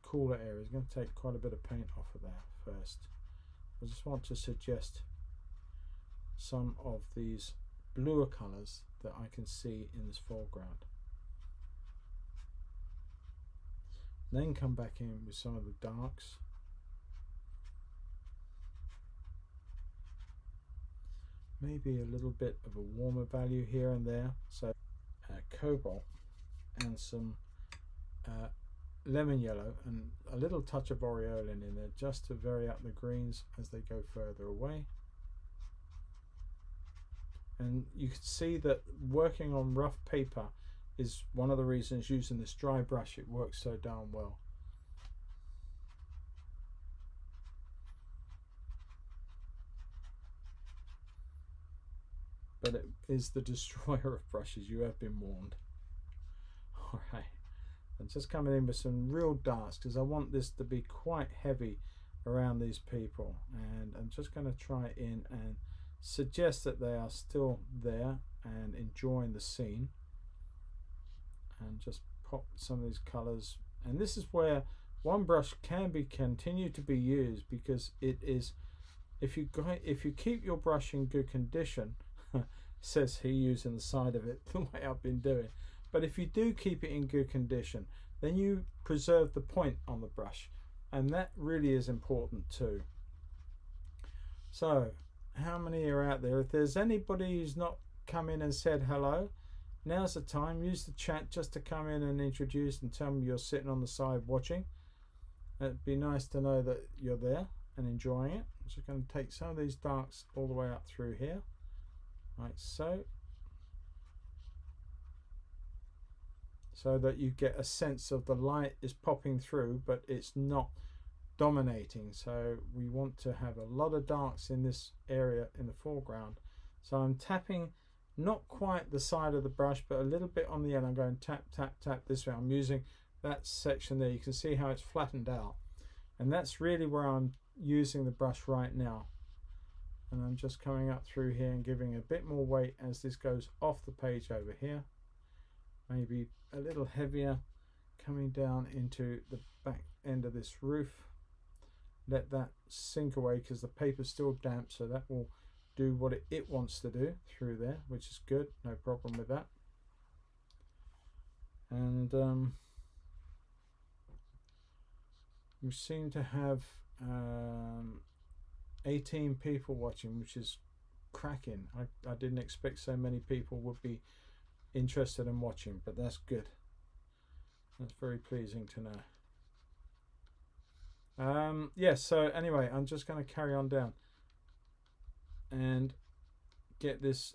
cooler areas. I'm going to take quite a bit of paint off of there first. I just want to suggest some of these bluer colors that I can see in this foreground Then come back in with some of the darks. Maybe a little bit of a warmer value here and there. So uh, cobalt and some uh, lemon yellow and a little touch of aureolin in there just to vary up the greens as they go further away. And you can see that working on rough paper is one of the reasons using this dry brush it works so darn well. But it is the destroyer of brushes, you have been warned. Alright, I'm just coming in with some real darks because I want this to be quite heavy around these people and I'm just going to try in and suggest that they are still there and enjoying the scene and just pop some of these colors and this is where one brush can be continue to be used because it is if you go if you keep your brush in good condition says he using the side of it the way I've been doing but if you do keep it in good condition then you preserve the point on the brush. And that really is important too. So how many are out there if there's anybody who's not come in and said hello Now's the time. Use the chat just to come in and introduce and tell me you're sitting on the side watching. It'd be nice to know that you're there and enjoying it. I'm just going to take some of these darks all the way up through here, like so. So that you get a sense of the light is popping through, but it's not dominating. So we want to have a lot of darks in this area in the foreground. So I'm tapping not quite the side of the brush but a little bit on the end. I'm going tap tap tap this way. I'm using that section there. You can see how it's flattened out. And that's really where I'm using the brush right now. And I'm just coming up through here and giving a bit more weight as this goes off the page over here. Maybe a little heavier coming down into the back end of this roof let that sink away because the paper's still damp so that will do what it, it wants to do through there which is good. No problem with that. And um, we seem to have um, 18 people watching which is cracking. I, I didn't expect so many people would be interested in watching but that's good. That's very pleasing to know um, yes, so anyway, I'm just going to carry on down and get this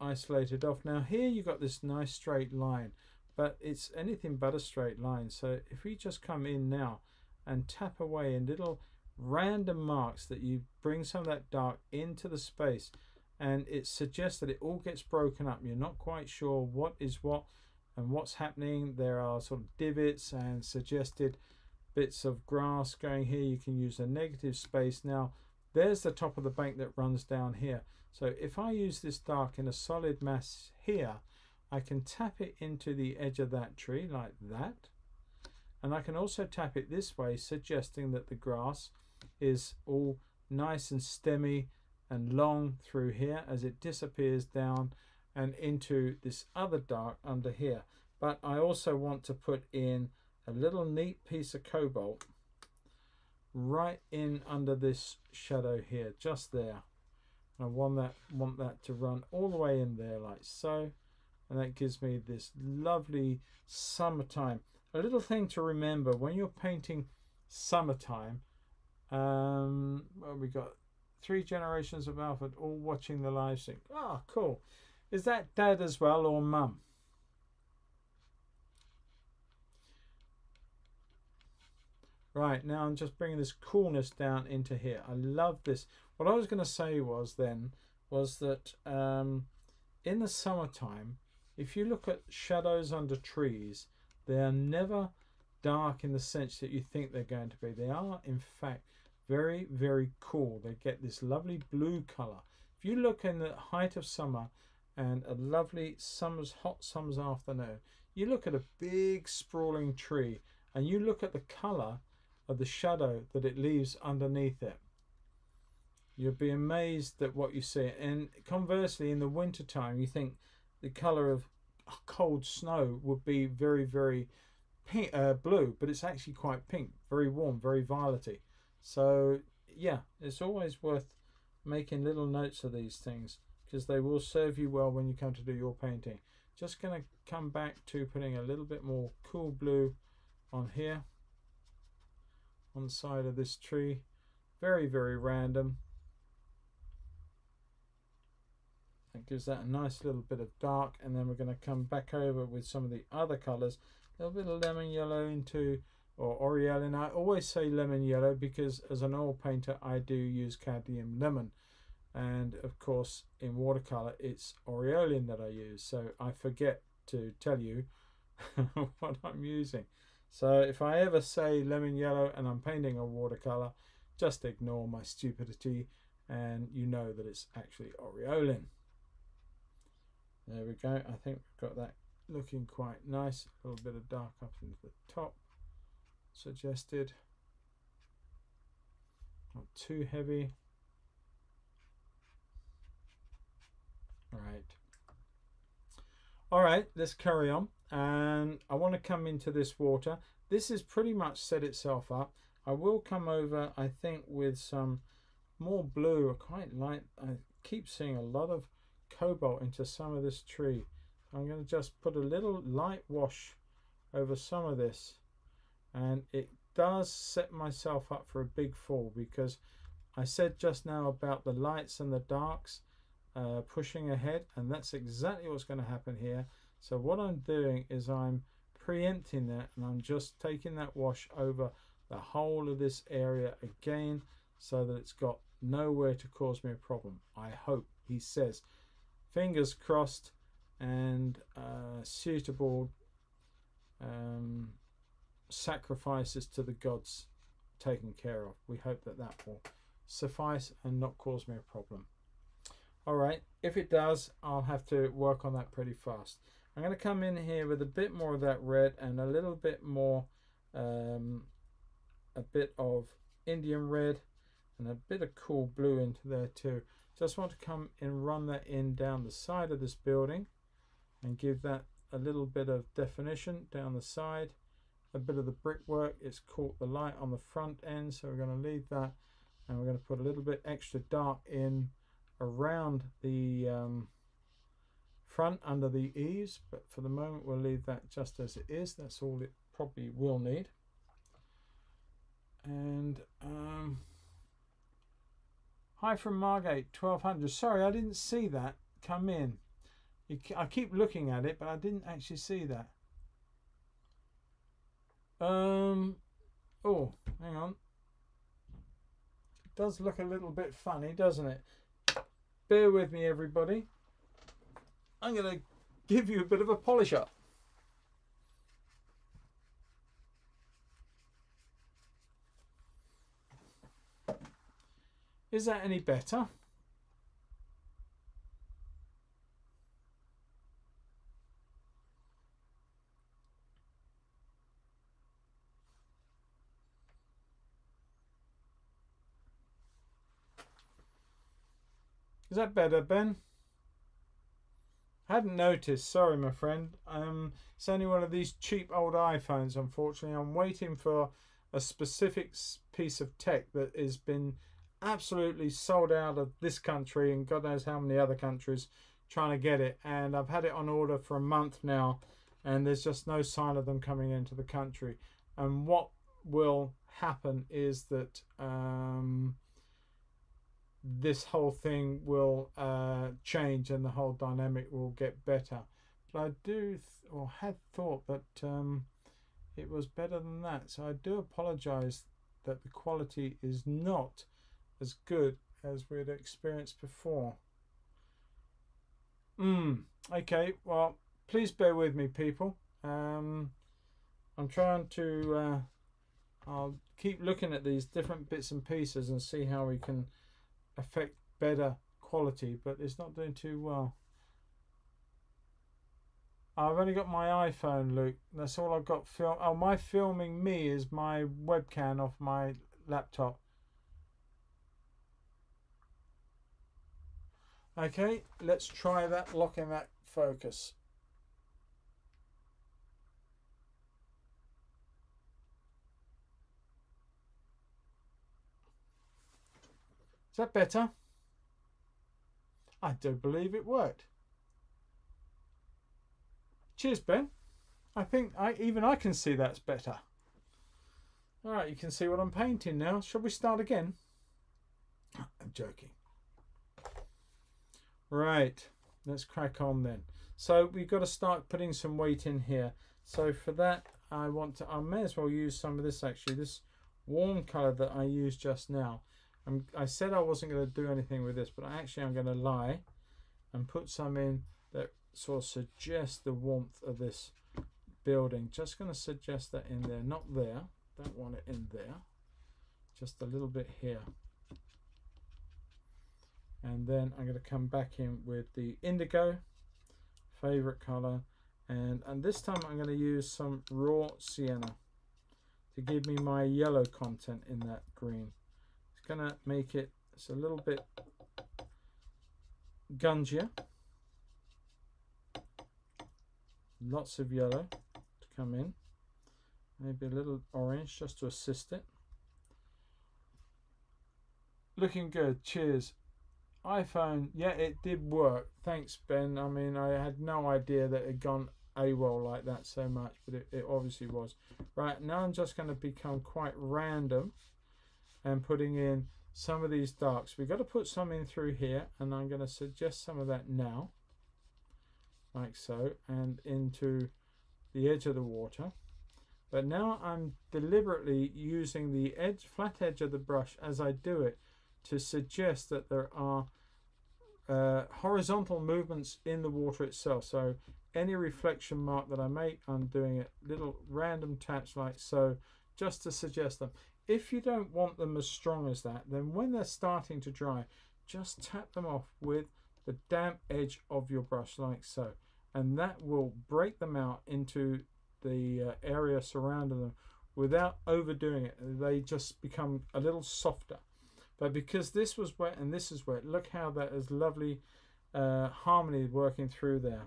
isolated off. Now here you've got this nice straight line, but it's anything but a straight line. So if we just come in now and tap away in little random marks that you bring some of that dark into the space and it suggests that it all gets broken up. You're not quite sure what is what and what's happening. There are sort of divots and suggested bits of grass going here. You can use a negative space. Now, there's the top of the bank that runs down here. So if I use this dark in a solid mass here, I can tap it into the edge of that tree like that. And I can also tap it this way, suggesting that the grass is all nice and stemmy and long through here as it disappears down and into this other dark under here. But I also want to put in a little neat piece of cobalt right in under this shadow here, just there. And I want that, want that to run all the way in there like so. And that gives me this lovely summertime. A little thing to remember when you're painting summertime, um, well, we got three generations of Alfred all watching the live stream. Ah, oh, cool. Is that dad as well or mum? Right, now I'm just bringing this coolness down into here. I love this. What I was going to say was then, was that um, in the summertime, if you look at shadows under trees, they are never dark in the sense that you think they're going to be. They are, in fact, very, very cool. They get this lovely blue color. If you look in the height of summer and a lovely summer's hot summer's afternoon, you look at a big sprawling tree and you look at the color of the shadow that it leaves underneath it. You'll be amazed at what you see. And conversely, in the winter time, you think the colour of cold snow would be very, very pink, uh, blue, but it's actually quite pink, very warm, very violety. So, yeah, it's always worth making little notes of these things because they will serve you well when you come to do your painting. Just going to come back to putting a little bit more cool blue on here on the side of this tree. Very, very random. That gives that a nice little bit of dark and then we're going to come back over with some of the other colours. A little bit of lemon yellow into or Aureolin. I always say lemon yellow because as an oil painter I do use cadmium lemon and of course in watercolour it's Aureolin that I use so I forget to tell you what I'm using. So if I ever say lemon yellow and I'm painting a watercolor, just ignore my stupidity and you know that it's actually Aureolin. There we go. I think we've got that looking quite nice. A little bit of dark up into the top suggested. Not too heavy. Right. All right, let's carry on and I want to come into this water. This has pretty much set itself up. I will come over, I think, with some more blue. I quite like, I keep seeing a lot of cobalt into some of this tree. I'm going to just put a little light wash over some of this. And it does set myself up for a big fall because I said just now about the lights and the darks uh, pushing ahead. And that's exactly what's going to happen here. So what I'm doing is I'm preempting that and I'm just taking that wash over the whole of this area again so that it's got nowhere to cause me a problem. I hope, he says. Fingers crossed and uh, suitable um, sacrifices to the gods taken care of. We hope that that will suffice and not cause me a problem. All right, if it does, I'll have to work on that pretty fast. I'm going to come in here with a bit more of that red and a little bit more, um, a bit of Indian red and a bit of cool blue into there too. Just want to come and run that in down the side of this building and give that a little bit of definition down the side. A bit of the brickwork, it's caught the light on the front end, so we're going to leave that and we're going to put a little bit extra dark in around the um, front under the eaves, but for the moment we'll leave that just as it is. That's all it probably will need. And um, hi from Margate, 1200. Sorry, I didn't see that come in. I keep looking at it, but I didn't actually see that. Um, oh, hang on. It does look a little bit funny, doesn't it? Bear with me, everybody. I'm going to give you a bit of a polish up. Is that any better? Is that better, Ben? Hadn't noticed. Sorry, my friend. Um, it's only one of these cheap old iPhones, unfortunately. I'm waiting for a specific piece of tech that has been absolutely sold out of this country and God knows how many other countries trying to get it. And I've had it on order for a month now, and there's just no sign of them coming into the country. And what will happen is that um, this whole thing will uh, change and the whole dynamic will get better. But I do, or had thought that um, it was better than that. So I do apologize that the quality is not as good as we'd experienced before. Hmm. Okay. Well, please bear with me, people. Um, I'm trying to. Uh, I'll keep looking at these different bits and pieces and see how we can affect better quality, but it's not doing too well. I've only got my iPhone, Luke. That's all I've got. Film. Oh, my filming me is my webcam off my laptop. Okay, let's try that. Locking that focus. That better? I don't believe it worked. Cheers, Ben. I think I even I can see that's better. All right, you can see what I'm painting now. Shall we start again? I'm joking. Right, let's crack on then. So we've got to start putting some weight in here. So for that, I want to, I may as well use some of this actually, this warm color that I used just now. I'm, I said I wasn't going to do anything with this, but actually I'm going to lie and put some in that sort of suggests the warmth of this building. Just going to suggest that in there, not there. Don't want it in there. Just a little bit here. And then I'm going to come back in with the indigo, favorite color. And, and this time I'm going to use some raw sienna to give me my yellow content in that green gonna make it it's a little bit gungier. Lots of yellow to come in. Maybe a little orange just to assist it. Looking good. Cheers. iphone yeah it did work. Thanks ben. I mean i had no idea that it had gone AWOL like that so much but it, it obviously was. Right now i'm just going to become quite random and putting in some of these darks. We've got to put some in through here and I'm going to suggest some of that now like so and into the edge of the water. But now I'm deliberately using the edge flat edge of the brush as I do it to suggest that there are uh, horizontal movements in the water itself. So any reflection mark that I make I'm doing it little random taps like so just to suggest them if you don't want them as strong as that, then when they're starting to dry, just tap them off with the damp edge of your brush like so. and that will break them out into the uh, area surrounding them without overdoing it. They just become a little softer. But because this was wet and this is wet, look how that is lovely uh, harmony working through there.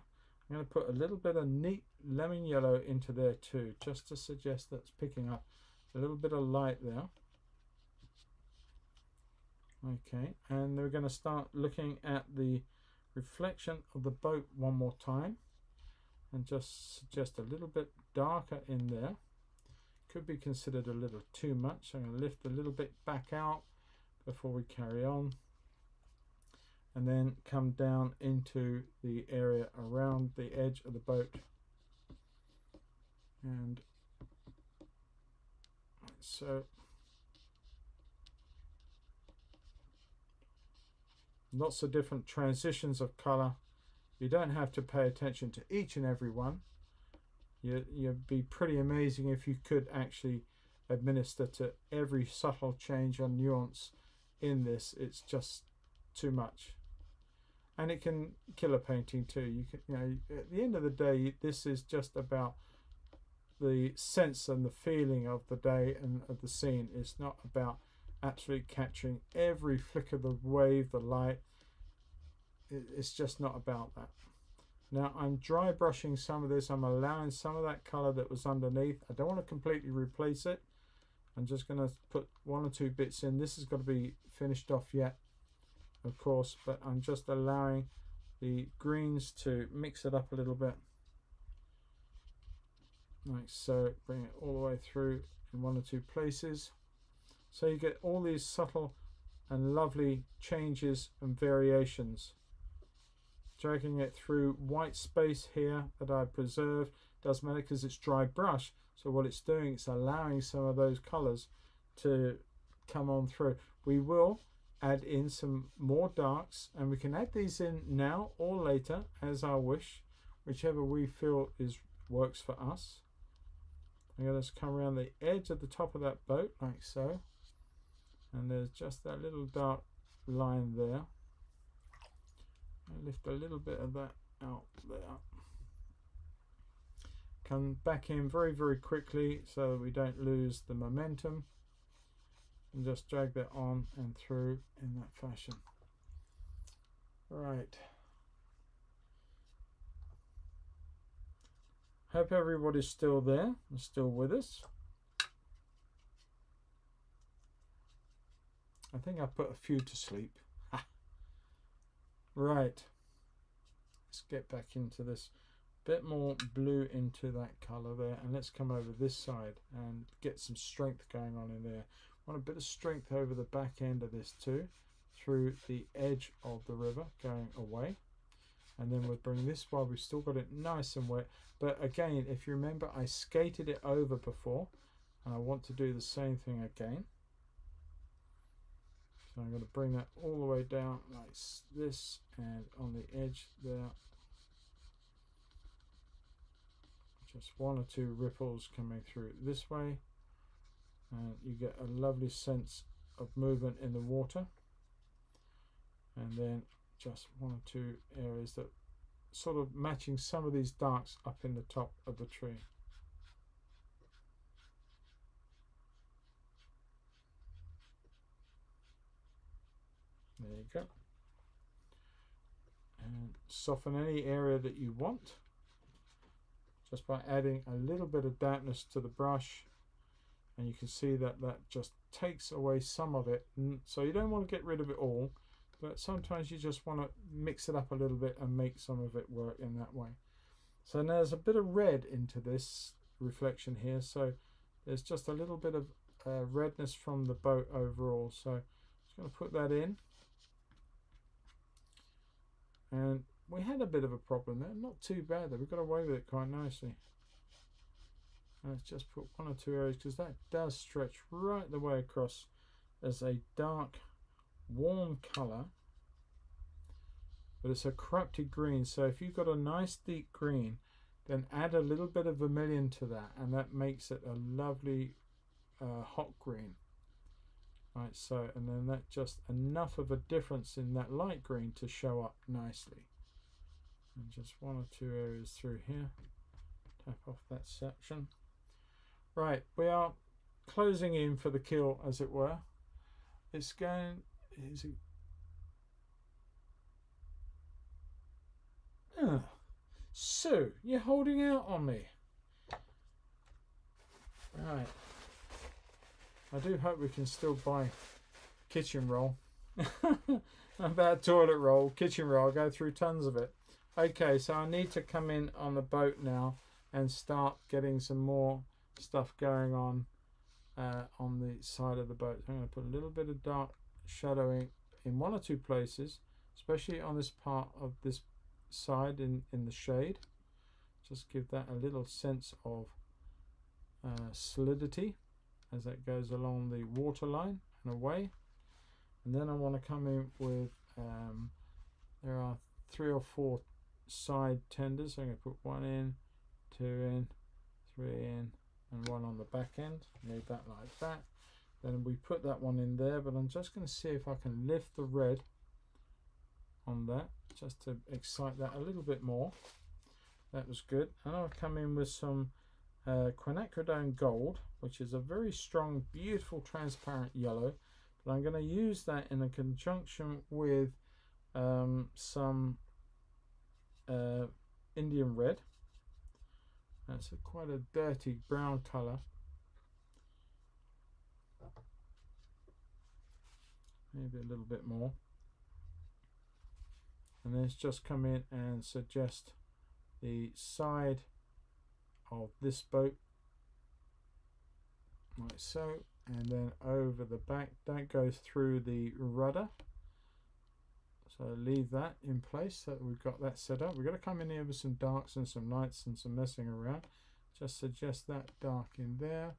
I'm going to put a little bit of neat lemon yellow into there too, just to suggest that's picking up a little bit of light there. Okay, and we're going to start looking at the reflection of the boat one more time and just suggest a little bit darker in there. Could be considered a little too much. I'm going to lift a little bit back out before we carry on and then come down into the area around the edge of the boat and so lots of different transitions of color you don't have to pay attention to each and every one. You, you'd be pretty amazing if you could actually administer to every subtle change or nuance in this. It's just too much. And it can kill a painting too. You can you know at the end of the day this is just about the sense and the feeling of the day and of the scene it's not about absolutely catching every flick of the wave the light. It's just not about that. Now I'm dry brushing some of this. I'm allowing some of that color that was underneath. I don't want to completely replace it. I'm just going to put one or two bits in. This has got to be finished off yet of course but I'm just allowing the greens to mix it up a little bit like so bring it all the way through in one or two places. So you get all these subtle and lovely changes and variations. Dragging it through white space here that I preserved doesn't matter because it's dry brush. So what it's doing it's allowing some of those colors to come on through. We will add in some more darks and we can add these in now or later as our wish. Whichever we feel is works for us I'm going to come around the edge of the top of that boat like so and there's just that little dark line there I lift a little bit of that out there come back in very very quickly so that we don't lose the momentum and just drag that on and through in that fashion. Right. Hope everybody's still there and still with us. I think I put a few to sleep. right. Let's get back into this bit more blue into that color there and let's come over this side and get some strength going on in there want a bit of strength over the back end of this too through the edge of the river going away and then we'll bring this while we've still got it nice and wet. But again if you remember I skated it over before and I want to do the same thing again. So I'm going to bring that all the way down like this and on the edge there. Just one or two ripples coming through this way and you get a lovely sense of movement in the water. And then just one or two areas that sort of matching some of these darks up in the top of the tree. There you go. And soften any area that you want. Just by adding a little bit of dampness to the brush and you can see that that just takes away some of it. So you don't want to get rid of it all but sometimes you just want to mix it up a little bit and make some of it work in that way. So now there's a bit of red into this reflection here. So there's just a little bit of uh, redness from the boat overall. So I'm just going to put that in. And we had a bit of a problem there. Not too bad though. We got away with it quite nicely. Let's just put one or two areas because that does stretch right the way across as a dark warm colour but it's a corrupted green. So if you've got a nice deep green then add a little bit of vermilion to that and that makes it a lovely uh, hot green. Right so and then that just enough of a difference in that light green to show up nicely. And just one or two areas through here. Tap off that section. Right we are closing in for the kill as it were. It's going is it? Oh, Sue you're holding out on me. Right. I do hope we can still buy kitchen roll. About toilet roll kitchen roll I go through tons of it. Okay, so I need to come in on the boat now and start getting some more stuff going on uh, on the side of the boat. I'm going to put a little bit of dark shadowing in one or two places, especially on this part of this side in, in the shade. Just give that a little sense of uh, solidity as that goes along the waterline and away. And then I want to come in with, um, there are three or four side fenders. So I'm going to put one in, two in, three in, and one on the back end. Leave that like that. Then we put that one in there, but I'm just going to see if I can lift the red on that, just to excite that a little bit more. That was good. And I'll come in with some uh, quinacridone gold, which is a very strong, beautiful, transparent yellow. But I'm going to use that in a conjunction with um, some uh, Indian red. That's a, quite a dirty brown colour. Maybe a little bit more. And then it's just come in and suggest the side of this boat like so and then over the back that goes through the rudder so leave that in place so that we've got that set up. We're going to come in here with some darks and some lights and some messing around. Just suggest that dark in there.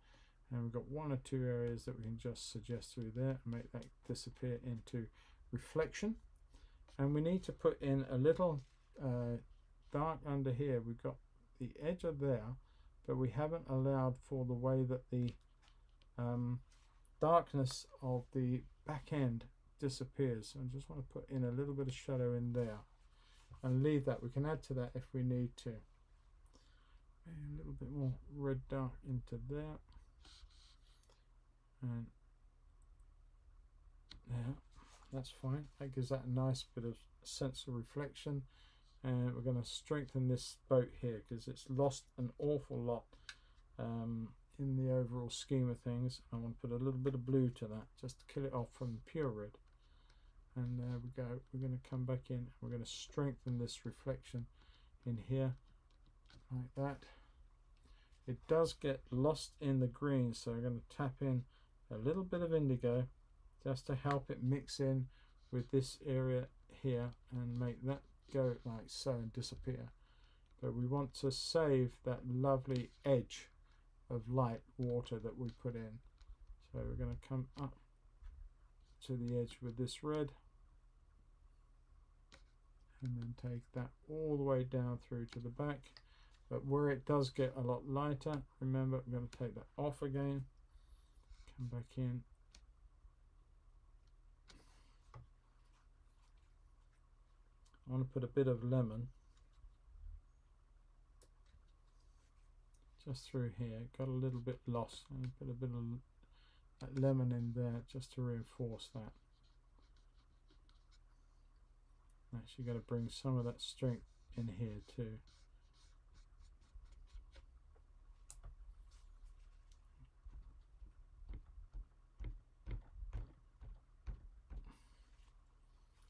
And we've got one or two areas that we can just suggest through there and make that disappear into reflection. And we need to put in a little uh, dark under here. We've got the edge of there, but we haven't allowed for the way that the um, darkness of the back end disappears. So I just want to put in a little bit of shadow in there and leave that. We can add to that if we need to. A little bit more red dark into there. And yeah, that's fine. That gives that a nice bit of sense of reflection. And we're going to strengthen this boat here because it's lost an awful lot um, in the overall scheme of things. I want to put a little bit of blue to that just to kill it off from the pure red and there we go we're going to come back in we're going to strengthen this reflection in here like that it does get lost in the green so I'm going to tap in a little bit of indigo just to help it mix in with this area here and make that go like so and disappear. But we want to save that lovely edge of light water that we put in. So we're going to come up to the edge with this red and then take that all the way down through to the back. But where it does get a lot lighter remember I'm going to take that off again come back in. I want to put a bit of lemon just through here. Got a little bit lost. And put a bit of lemon in there just to reinforce that. Actually got to bring some of that strength in here too.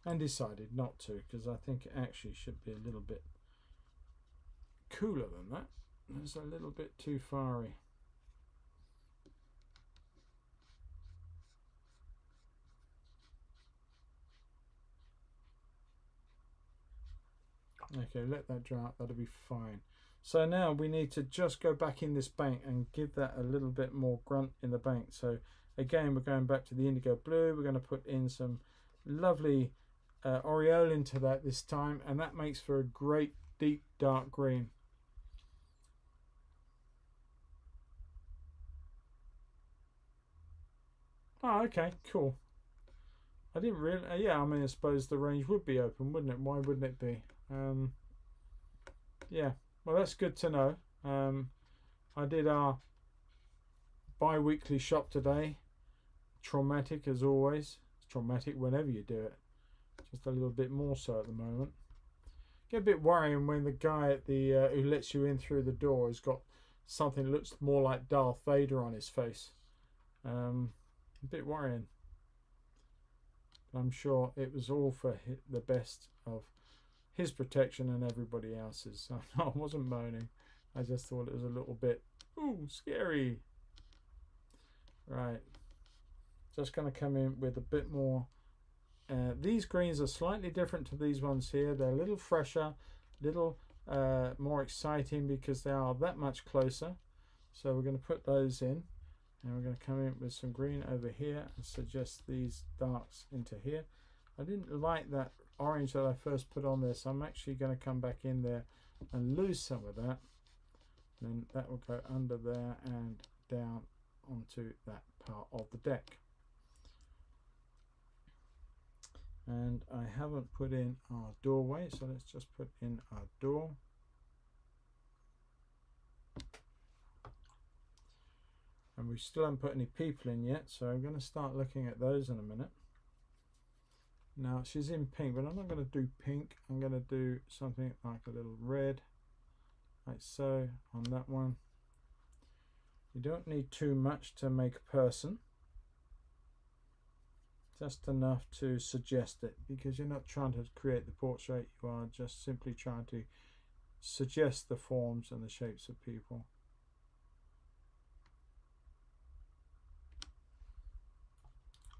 And decided not to because I think it actually should be a little bit cooler than that. It's a little bit too fiery. Okay, let that dry out, that'll be fine. So now we need to just go back in this bank and give that a little bit more grunt in the bank. So again, we're going back to the indigo blue. We're going to put in some lovely uh, aureolin into that this time. And that makes for a great deep dark green. Oh, okay, cool. I didn't really, uh, yeah, I mean, I suppose the range would be open, wouldn't it? Why wouldn't it be? Um, yeah, well, that's good to know. Um, I did our bi-weekly shop today. Traumatic as always. It's traumatic whenever you do it. Just a little bit more so at the moment. Get a bit worrying when the guy at the uh, who lets you in through the door has got something that looks more like Darth Vader on his face. Um, a bit worrying. I'm sure it was all for the best of his protection and everybody else's. I wasn't moaning. I just thought it was a little bit, ooh, scary. Right. Just going to come in with a bit more. Uh, these greens are slightly different to these ones here. They're a little fresher, little uh, more exciting because they are that much closer. So we're going to put those in. And we're going to come in with some green over here and suggest these darks into here. I didn't like that orange that I first put on there, so I'm actually going to come back in there and lose some of that. Then that will go under there and down onto that part of the deck. And I haven't put in our doorway, so let's just put in our door. And we still haven't put any people in yet, so I'm going to start looking at those in a minute. Now she's in pink, but I'm not going to do pink. I'm going to do something like a little red, like so, on that one. You don't need too much to make a person. Just enough to suggest it, because you're not trying to create the portrait, you are just simply trying to suggest the forms and the shapes of people.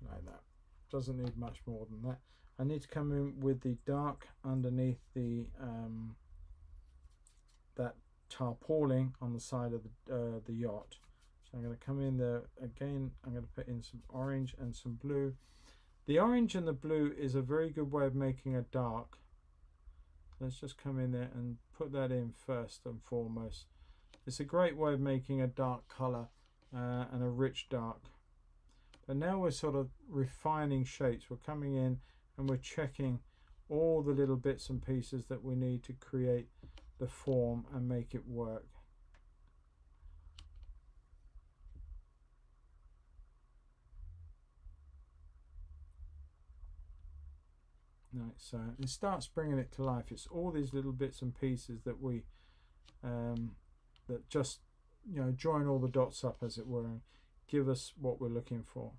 Like that doesn't need much more than that. I need to come in with the dark underneath the um, that tarpaulin on the side of the, uh, the yacht. So I'm going to come in there again. I'm going to put in some orange and some blue. The orange and the blue is a very good way of making a dark. Let's just come in there and put that in first and foremost. It's a great way of making a dark color uh, and a rich dark. But now we're sort of refining shapes. We're coming in and we're checking all the little bits and pieces that we need to create the form and make it work. Right, so it starts bringing it to life. It's all these little bits and pieces that we, um, that just, you know, join all the dots up as it were and give us what we're looking for.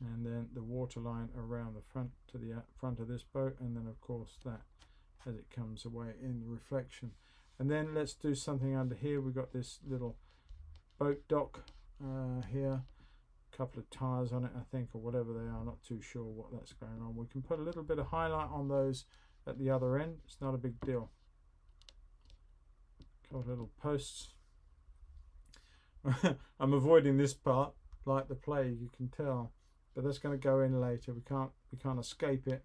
And then the water line around the front to the front of this boat and then of course that as it comes away in reflection. And then let's do something under here. We've got this little boat dock uh, here couple of tires on it I think or whatever they are not too sure what that's going on we can put a little bit of highlight on those at the other end it's not a big deal couple little posts. I'm avoiding this part like the plague, you can tell, but that's going to go in later. We can't we can't escape it.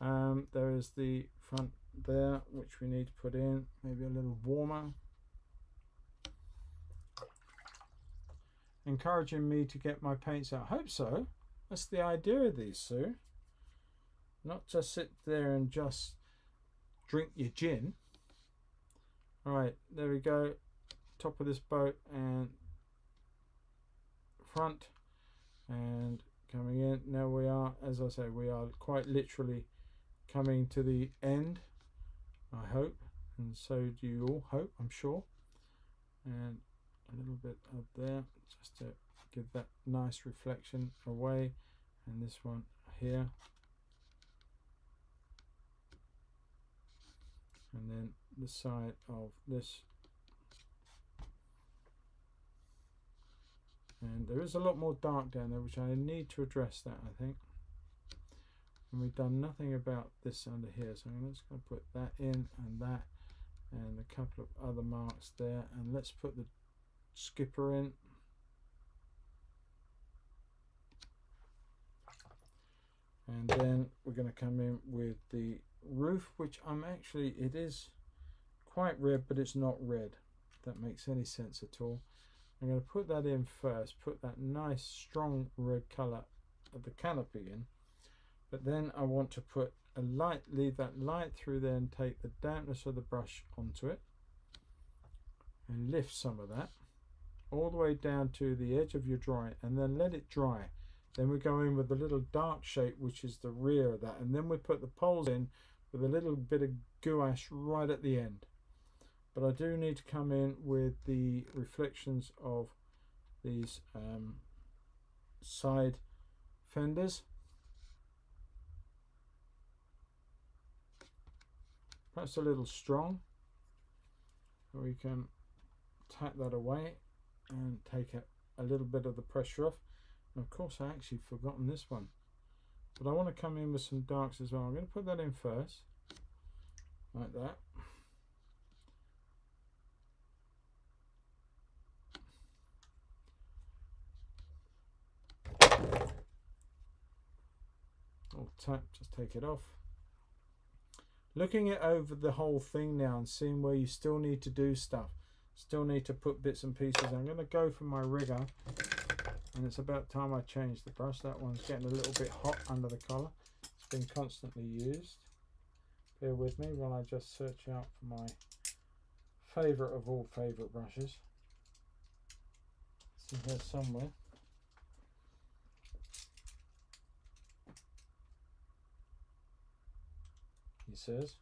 Um, there is the front there, which we need to put in, maybe a little warmer. Encouraging me to get my paints out. Hope so. That's the idea of these, Sue. Not just sit there and just drink your gin. Alright, there we go. Top of this boat and front and coming in. Now we are, as I say, we are quite literally coming to the end, I hope, and so do you all, hope, I'm sure. And a little bit up there, just to give that nice reflection away. And this one here. And then the side of this and there is a lot more dark down there which I need to address that I think and we've done nothing about this under here so I'm just going to put that in and that and a couple of other marks there and let's put the skipper in and then we're going to come in with the roof which I'm actually it is quite red, but it's not red. That makes any sense at all. I'm going to put that in first, put that nice strong red colour of the canopy in. but then I want to put a light leave that light through there and take the dampness of the brush onto it and lift some of that all the way down to the edge of your drawing and then let it dry. Then we go in with the little dark shape which is the rear of that and then we put the poles in with a little bit of gouache right at the end. But I do need to come in with the reflections of these um, side fenders. Perhaps a little strong we can tap that away and take a, a little bit of the pressure off. And of course I actually forgotten this one. But I want to come in with some darks as well. I'm going to put that in first like that. I'll tap just take it off. Looking at over the whole thing now and seeing where you still need to do stuff still need to put bits and pieces. I'm going to go for my rigger. And it's about time I change the brush. That one's getting a little bit hot under the collar. It's been constantly used. Bear with me while I just search out for my favorite of all favorite brushes. It's in here somewhere. He says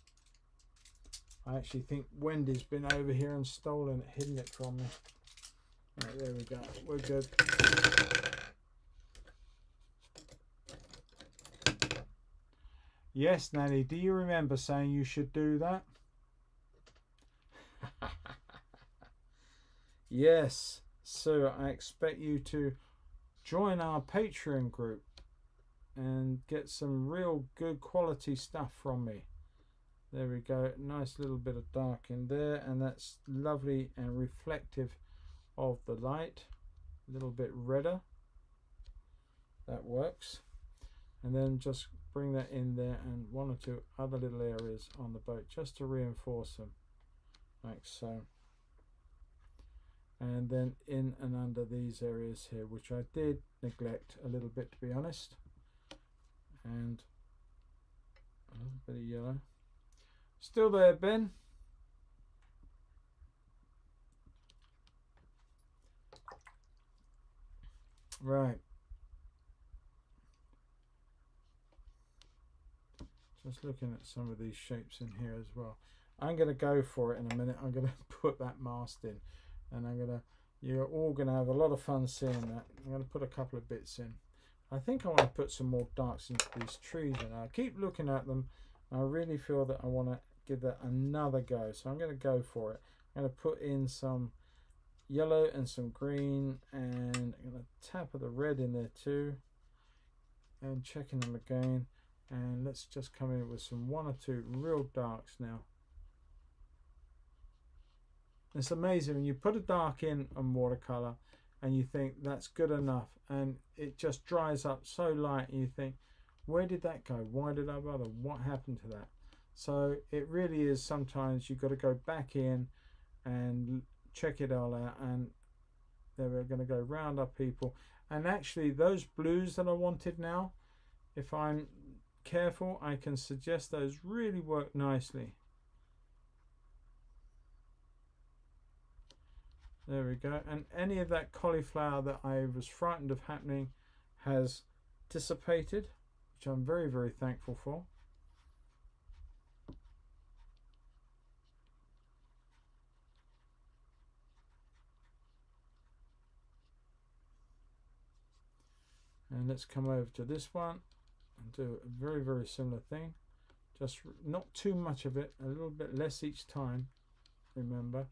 I actually think Wendy's been over here and stolen it, hidden it from me. Right, there we go. We're good. Yes, Nanny, do you remember saying you should do that? yes, so I expect you to join our Patreon group and get some real good quality stuff from me. There we go, nice little bit of dark in there, and that's lovely and reflective of the light. A little bit redder. That works. And then just bring that in there and one or two other little areas on the boat just to reinforce them, like so. And then in and under these areas here, which I did neglect a little bit to be honest. And a little bit of yellow. Still there, Ben? Right. Just looking at some of these shapes in here as well. I'm going to go for it in a minute. I'm going to put that mast in. And I'm going to, you're all going to have a lot of fun seeing that. I'm going to put a couple of bits in. I think I want to put some more darks into these trees. And I keep looking at them. I really feel that I want to give that another go. So I'm going to go for it. I'm going to put in some yellow and some green and I'm going to tap of the red in there too. And checking them again. And let's just come in with some one or two real darks now. It's amazing when you put a dark in on watercolor and you think that's good enough and it just dries up so light and you think where did that go? Why did I bother? What happened to that so it really is sometimes you've got to go back in and check it all out and then we're going to go round up people. And actually those blues that I wanted now if I'm careful I can suggest those really work nicely. There we go. And any of that cauliflower that I was frightened of happening has dissipated which I'm very very thankful for and let's come over to this one and do a very very similar thing. Just not too much of it a little bit less each time remember.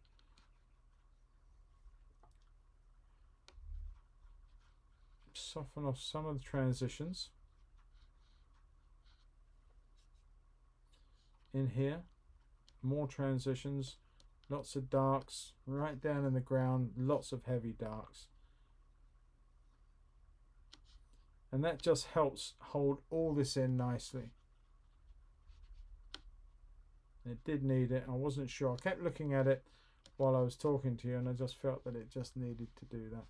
Soften off some of the transitions. In here more transitions lots of darks right down in the ground lots of heavy darks and that just helps hold all this in nicely. It did need it. I wasn't sure. I kept looking at it while I was talking to you and I just felt that it just needed to do that.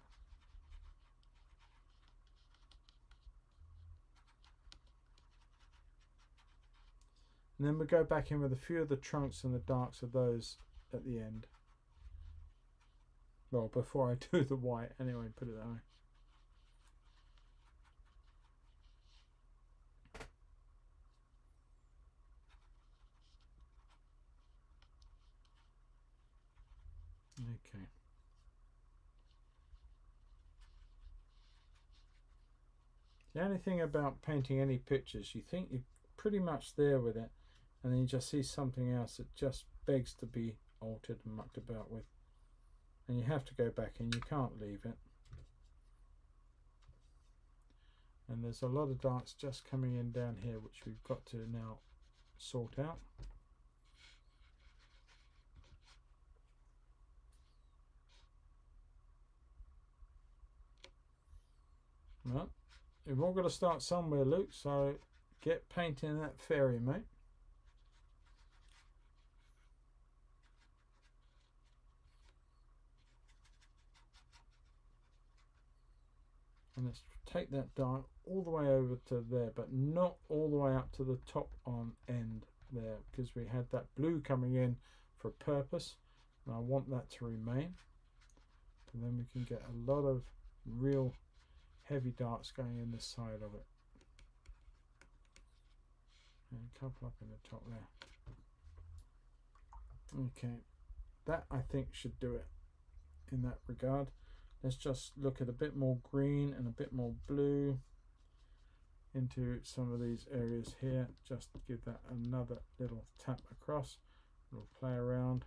And then we go back in with a few of the trunks and the darks of those at the end. Well, before I do the white, anyway, put it that way. Okay. The only thing about painting any pictures, you think you're pretty much there with it, and then you just see something else that just begs to be altered and mucked about with. And you have to go back and you can't leave it. And there's a lot of darks just coming in down here, which we've got to now sort out. Well, we've all got to start somewhere, Luke, so get painting that fairy, mate. And let's take that dark all the way over to there, but not all the way up to the top on end there, because we had that blue coming in for a purpose, and I want that to remain. And then we can get a lot of real heavy darts going in the side of it. And a couple up in the top there. Okay, that I think should do it in that regard. Let's just look at a bit more green and a bit more blue into some of these areas here. Just give that another little tap across. We'll play around.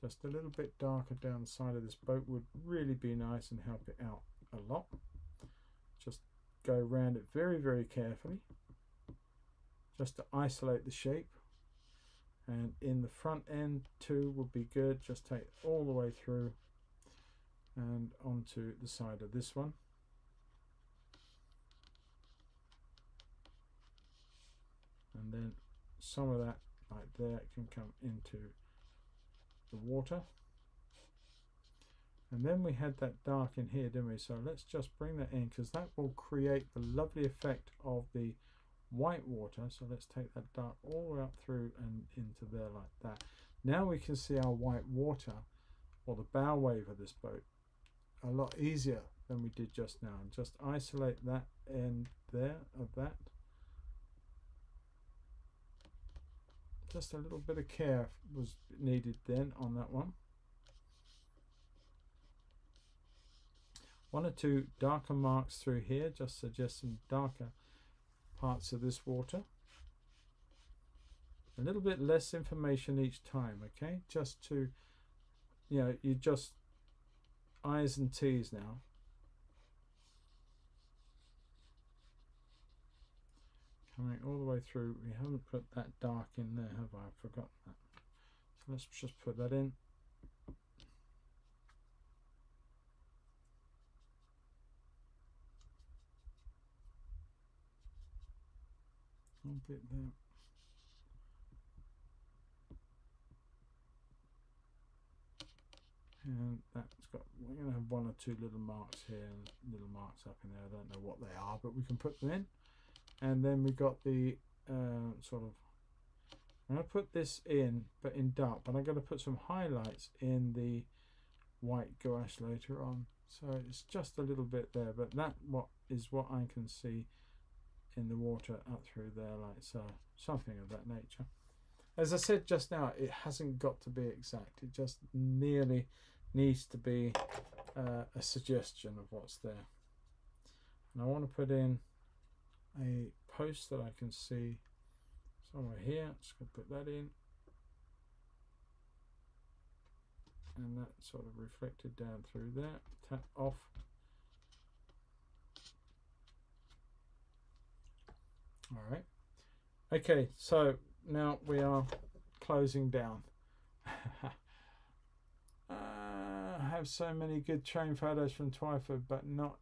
Just a little bit darker down the side of this boat would really be nice and help it out a lot go around it very very carefully just to isolate the shape. And in the front end too would be good. Just take all the way through and onto the side of this one. And then some of that like there can come into the water and then we had that dark in here, didn't we? So let's just bring that in because that will create the lovely effect of the white water. So let's take that dark all the way up through and into there like that. Now we can see our white water or the bow wave of this boat a lot easier than we did just now. And just isolate that end there of that. Just a little bit of care was needed then on that one. One or two darker marks through here just suggest some darker parts of this water. A little bit less information each time okay? Just to you know you just I's and T's now. Coming all the way through. We haven't put that dark in there have I? I've forgotten that. So let's just put that in there. And that's got, we're going to have one or two little marks here little marks up in there. I don't know what they are, but we can put them in. And then we've got the uh, sort of, I'm going to put this in, but in dark, but I'm going to put some highlights in the white gouache later on. So it's just a little bit there, but that what is what I can see in the water up through there like so something of that nature. As I said just now it hasn't got to be exact. It just nearly needs to be uh, a suggestion of what's there. And I want to put in a post that I can see somewhere here. Just going to put that in. And that sort of reflected down through there. Tap off All right. Okay, so now we are closing down. uh, I have so many good train photos from Twyford, but not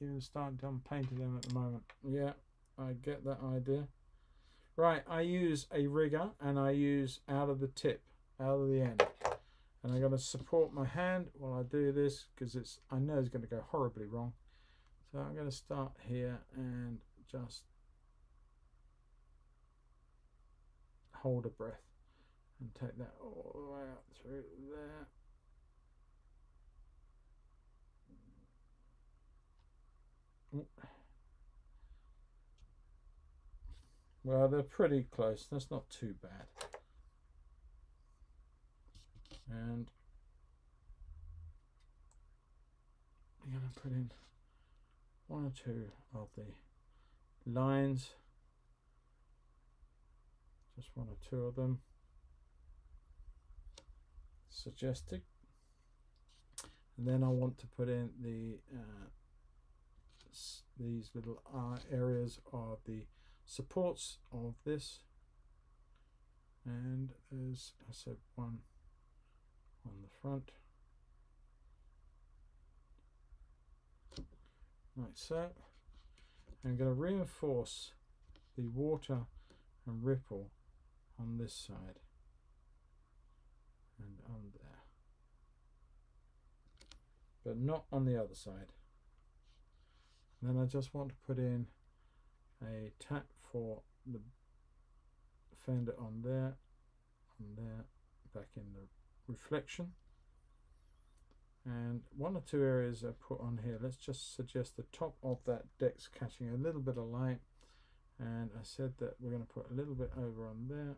even starting to painting them at the moment. Yeah, I get that idea. Right, I use a rigger and I use out of the tip, out of the end. And I'm going to support my hand while I do this because it's I know it's going to go horribly wrong. So I'm going to start here and just hold a breath and take that all the way up through there. Well, they're pretty close. That's not too bad. And I'm going to put in one or two of the lines. Just one or two of them. Suggested. And then I want to put in the uh, these little uh, areas of the supports of this. And as I said one on the front. Like so. I'm going to reinforce the water and ripple on this side and on there. But not on the other side. And then I just want to put in a tap for the fender on there on there back in the reflection. And one or two areas I put on here. Let's just suggest the top of that deck's catching a little bit of light and I said that we're going to put a little bit over on there.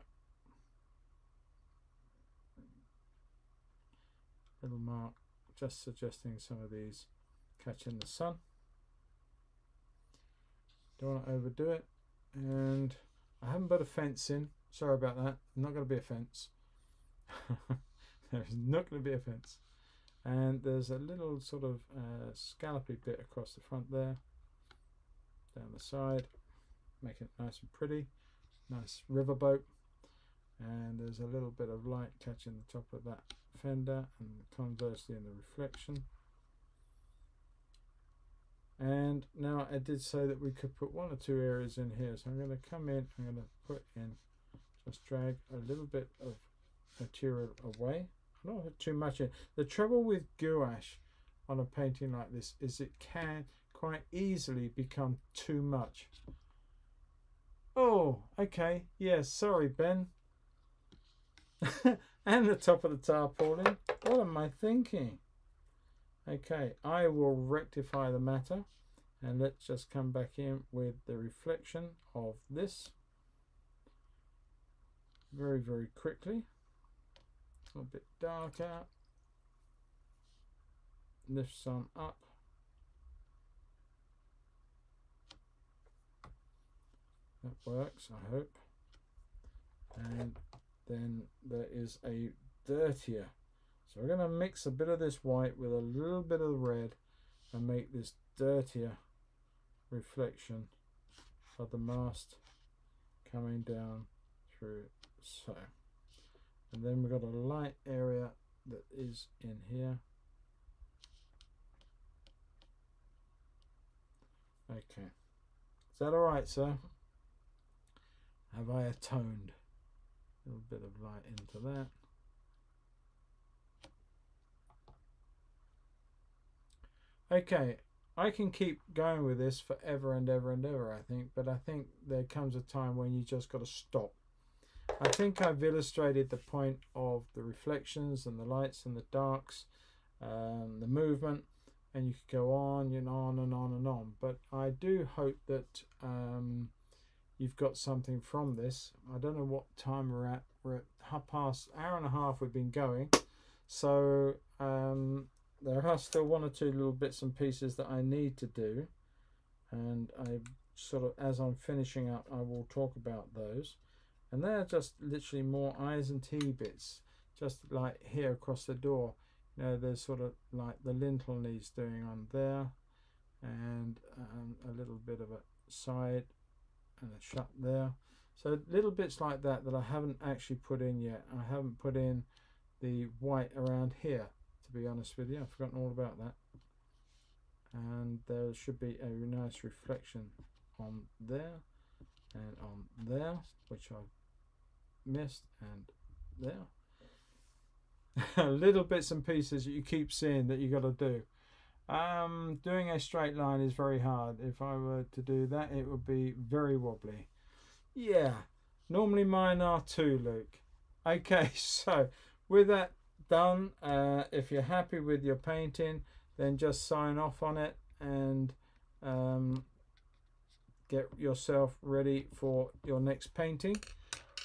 Little mark just suggesting some of these catching the sun. Don't want to overdo it. And I haven't put a fence in. Sorry about that. Not going to be a fence. There's not going to be a fence. And there's a little sort of uh, scallopy bit across the front there down the side make it nice and pretty nice riverboat. And there's a little bit of light catching the top of that fender and conversely in the reflection. And now I did say that we could put one or two areas in here. So I'm going to come in I'm going to put in just drag a little bit of material away. Don't too much in the trouble with gouache on a painting like this is it can quite easily become too much oh okay yes sorry Ben and the top of the tarpaulin what am I thinking Okay, I will rectify the matter and let's just come back in with the reflection of this very, very quickly. A bit darker. Lift some up. That works, I hope. And then there is a dirtier so we're going to mix a bit of this white with a little bit of the red and make this dirtier reflection of the mast coming down through so. And then we've got a light area that is in here. Okay. Is that alright, sir? Have I atoned? A little bit of light into that. Okay, I can keep going with this forever and ever and ever, I think, but I think there comes a time when you just got to stop. I think I've illustrated the point of the reflections and the lights and the darks, um, the movement, and you could go on and on and on and on. But I do hope that um, you've got something from this. I don't know what time we're at. We're at half past hour and a half we've been going. So um, there are still one or two little bits and pieces that I need to do and I sort of as I'm finishing up I will talk about those and they're just literally more eyes and T bits just like here across the door you know there's sort of like the lintel needs doing on there and um, a little bit of a side and a shut there so little bits like that that I haven't actually put in yet I haven't put in the white around here to be honest with you. I've forgotten all about that. And there should be a nice reflection on there and on there, which I've missed, and there. Little bits and pieces that you keep seeing that you got to do. Um, doing a straight line is very hard. If I were to do that, it would be very wobbly. Yeah. Normally mine are too, Luke. Okay, so with that done, uh, if you're happy with your painting, then just sign off on it and um, get yourself ready for your next painting.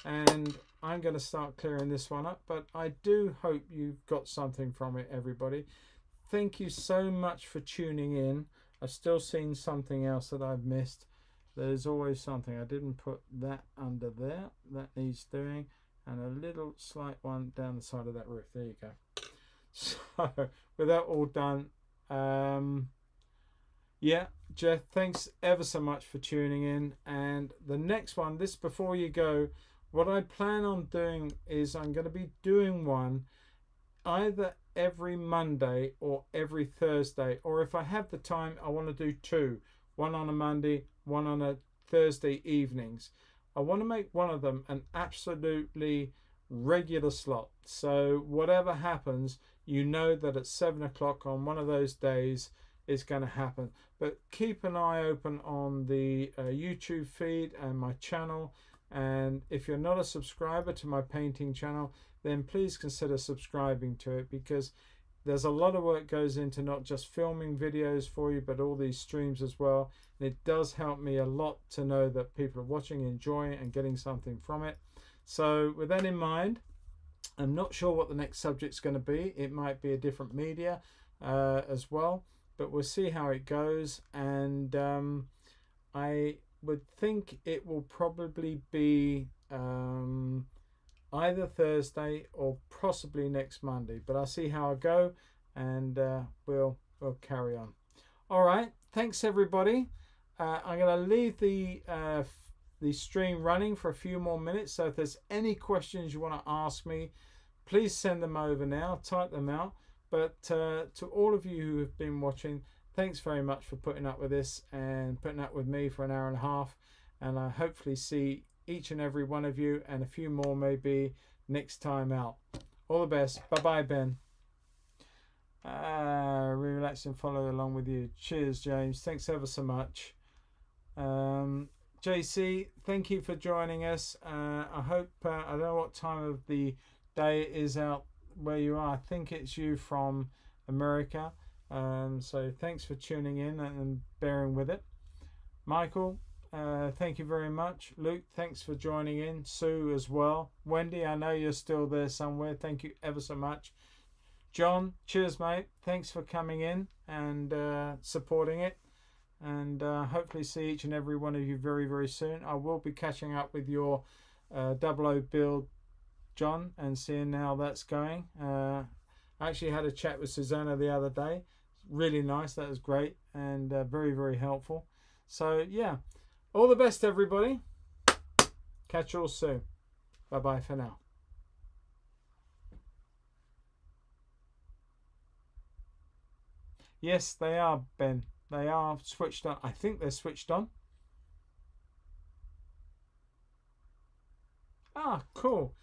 And I'm going to start clearing this one up, but I do hope you've got something from it, everybody. Thank you so much for tuning in. I've still seen something else that I've missed. There's always something. I didn't put that under there. That needs doing. And a little slight one down the side of that roof. There you go. So, with that all done, um, yeah, Jeff, thanks ever so much for tuning in. And the next one, this before you go, what I plan on doing is I'm going to be doing one either every Monday or every Thursday, or if I have the time, I want to do two one on a Monday, one on a Thursday evenings. I want to make one of them an absolutely regular slot. So, whatever happens, you know that at seven o'clock on one of those days is going to happen. But keep an eye open on the uh, YouTube feed and my channel. And if you're not a subscriber to my painting channel, then please consider subscribing to it because there's a lot of work goes into not just filming videos for you but all these streams as well. And it does help me a lot to know that people are watching enjoying and getting something from it. So with that in mind i'm not sure what the next subject's going to be. It might be a different media uh, as well but we'll see how it goes. And um, i would think it will probably be um, either Thursday or possibly next Monday. But I'll see how I go, and uh, we'll we'll carry on. All right, thanks everybody. Uh, I'm going to leave the uh, the stream running for a few more minutes. So if there's any questions you want to ask me, please send them over now. Type them out. But uh, to all of you who have been watching, thanks very much for putting up with this and putting up with me for an hour and a half. And I hopefully see each and every one of you, and a few more maybe next time out. All the best. Bye bye, Ben. Uh, relax and follow along with you. Cheers, James. Thanks ever so much. Um, JC, thank you for joining us. Uh, I hope, uh, I don't know what time of the day it is out where you are. I think it's you from America. Um, so thanks for tuning in and bearing with it. Michael, uh, thank you very much. Luke, thanks for joining in. Sue as well. Wendy, I know you're still there somewhere. Thank you ever so much. John, cheers, mate. Thanks for coming in and uh, supporting it. And uh, hopefully see each and every one of you very, very soon. I will be catching up with your uh, double O build, John, and seeing how that's going. Uh, I actually had a chat with Susanna the other day. Really nice. That was great and very, very helpful. So, yeah. All the best, everybody. Catch you all soon. Bye bye for now. Yes, they are, Ben. They are switched on. I think they're switched on. Ah, cool.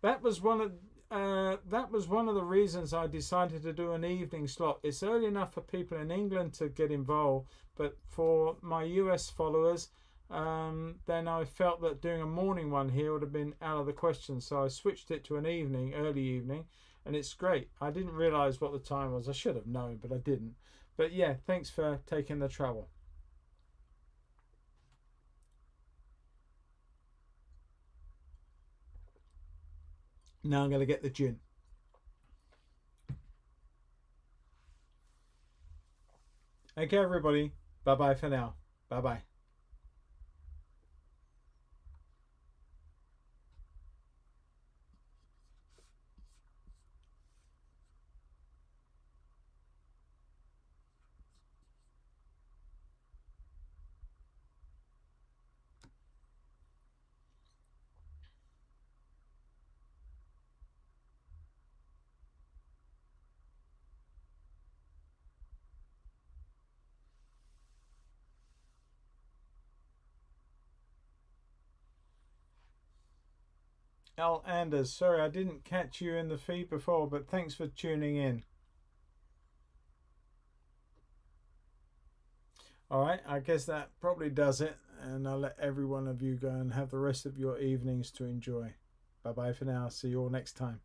That was one of uh, that was one of the reasons I decided to do an evening slot. It's early enough for people in England to get involved, but for my US followers, um, then I felt that doing a morning one here would have been out of the question. So I switched it to an evening, early evening, and it's great. I didn't realize what the time was. I should have known, but I didn't. But yeah, thanks for taking the trouble. Now I'm going to get the gin. Okay, everybody. Bye bye for now. Bye bye. Al Anders, sorry I didn't catch you in the feed before, but thanks for tuning in. Alright, I guess that probably does it. and I'll let every one of you go and have the rest of your evenings to enjoy. Bye bye for now. See you all next time.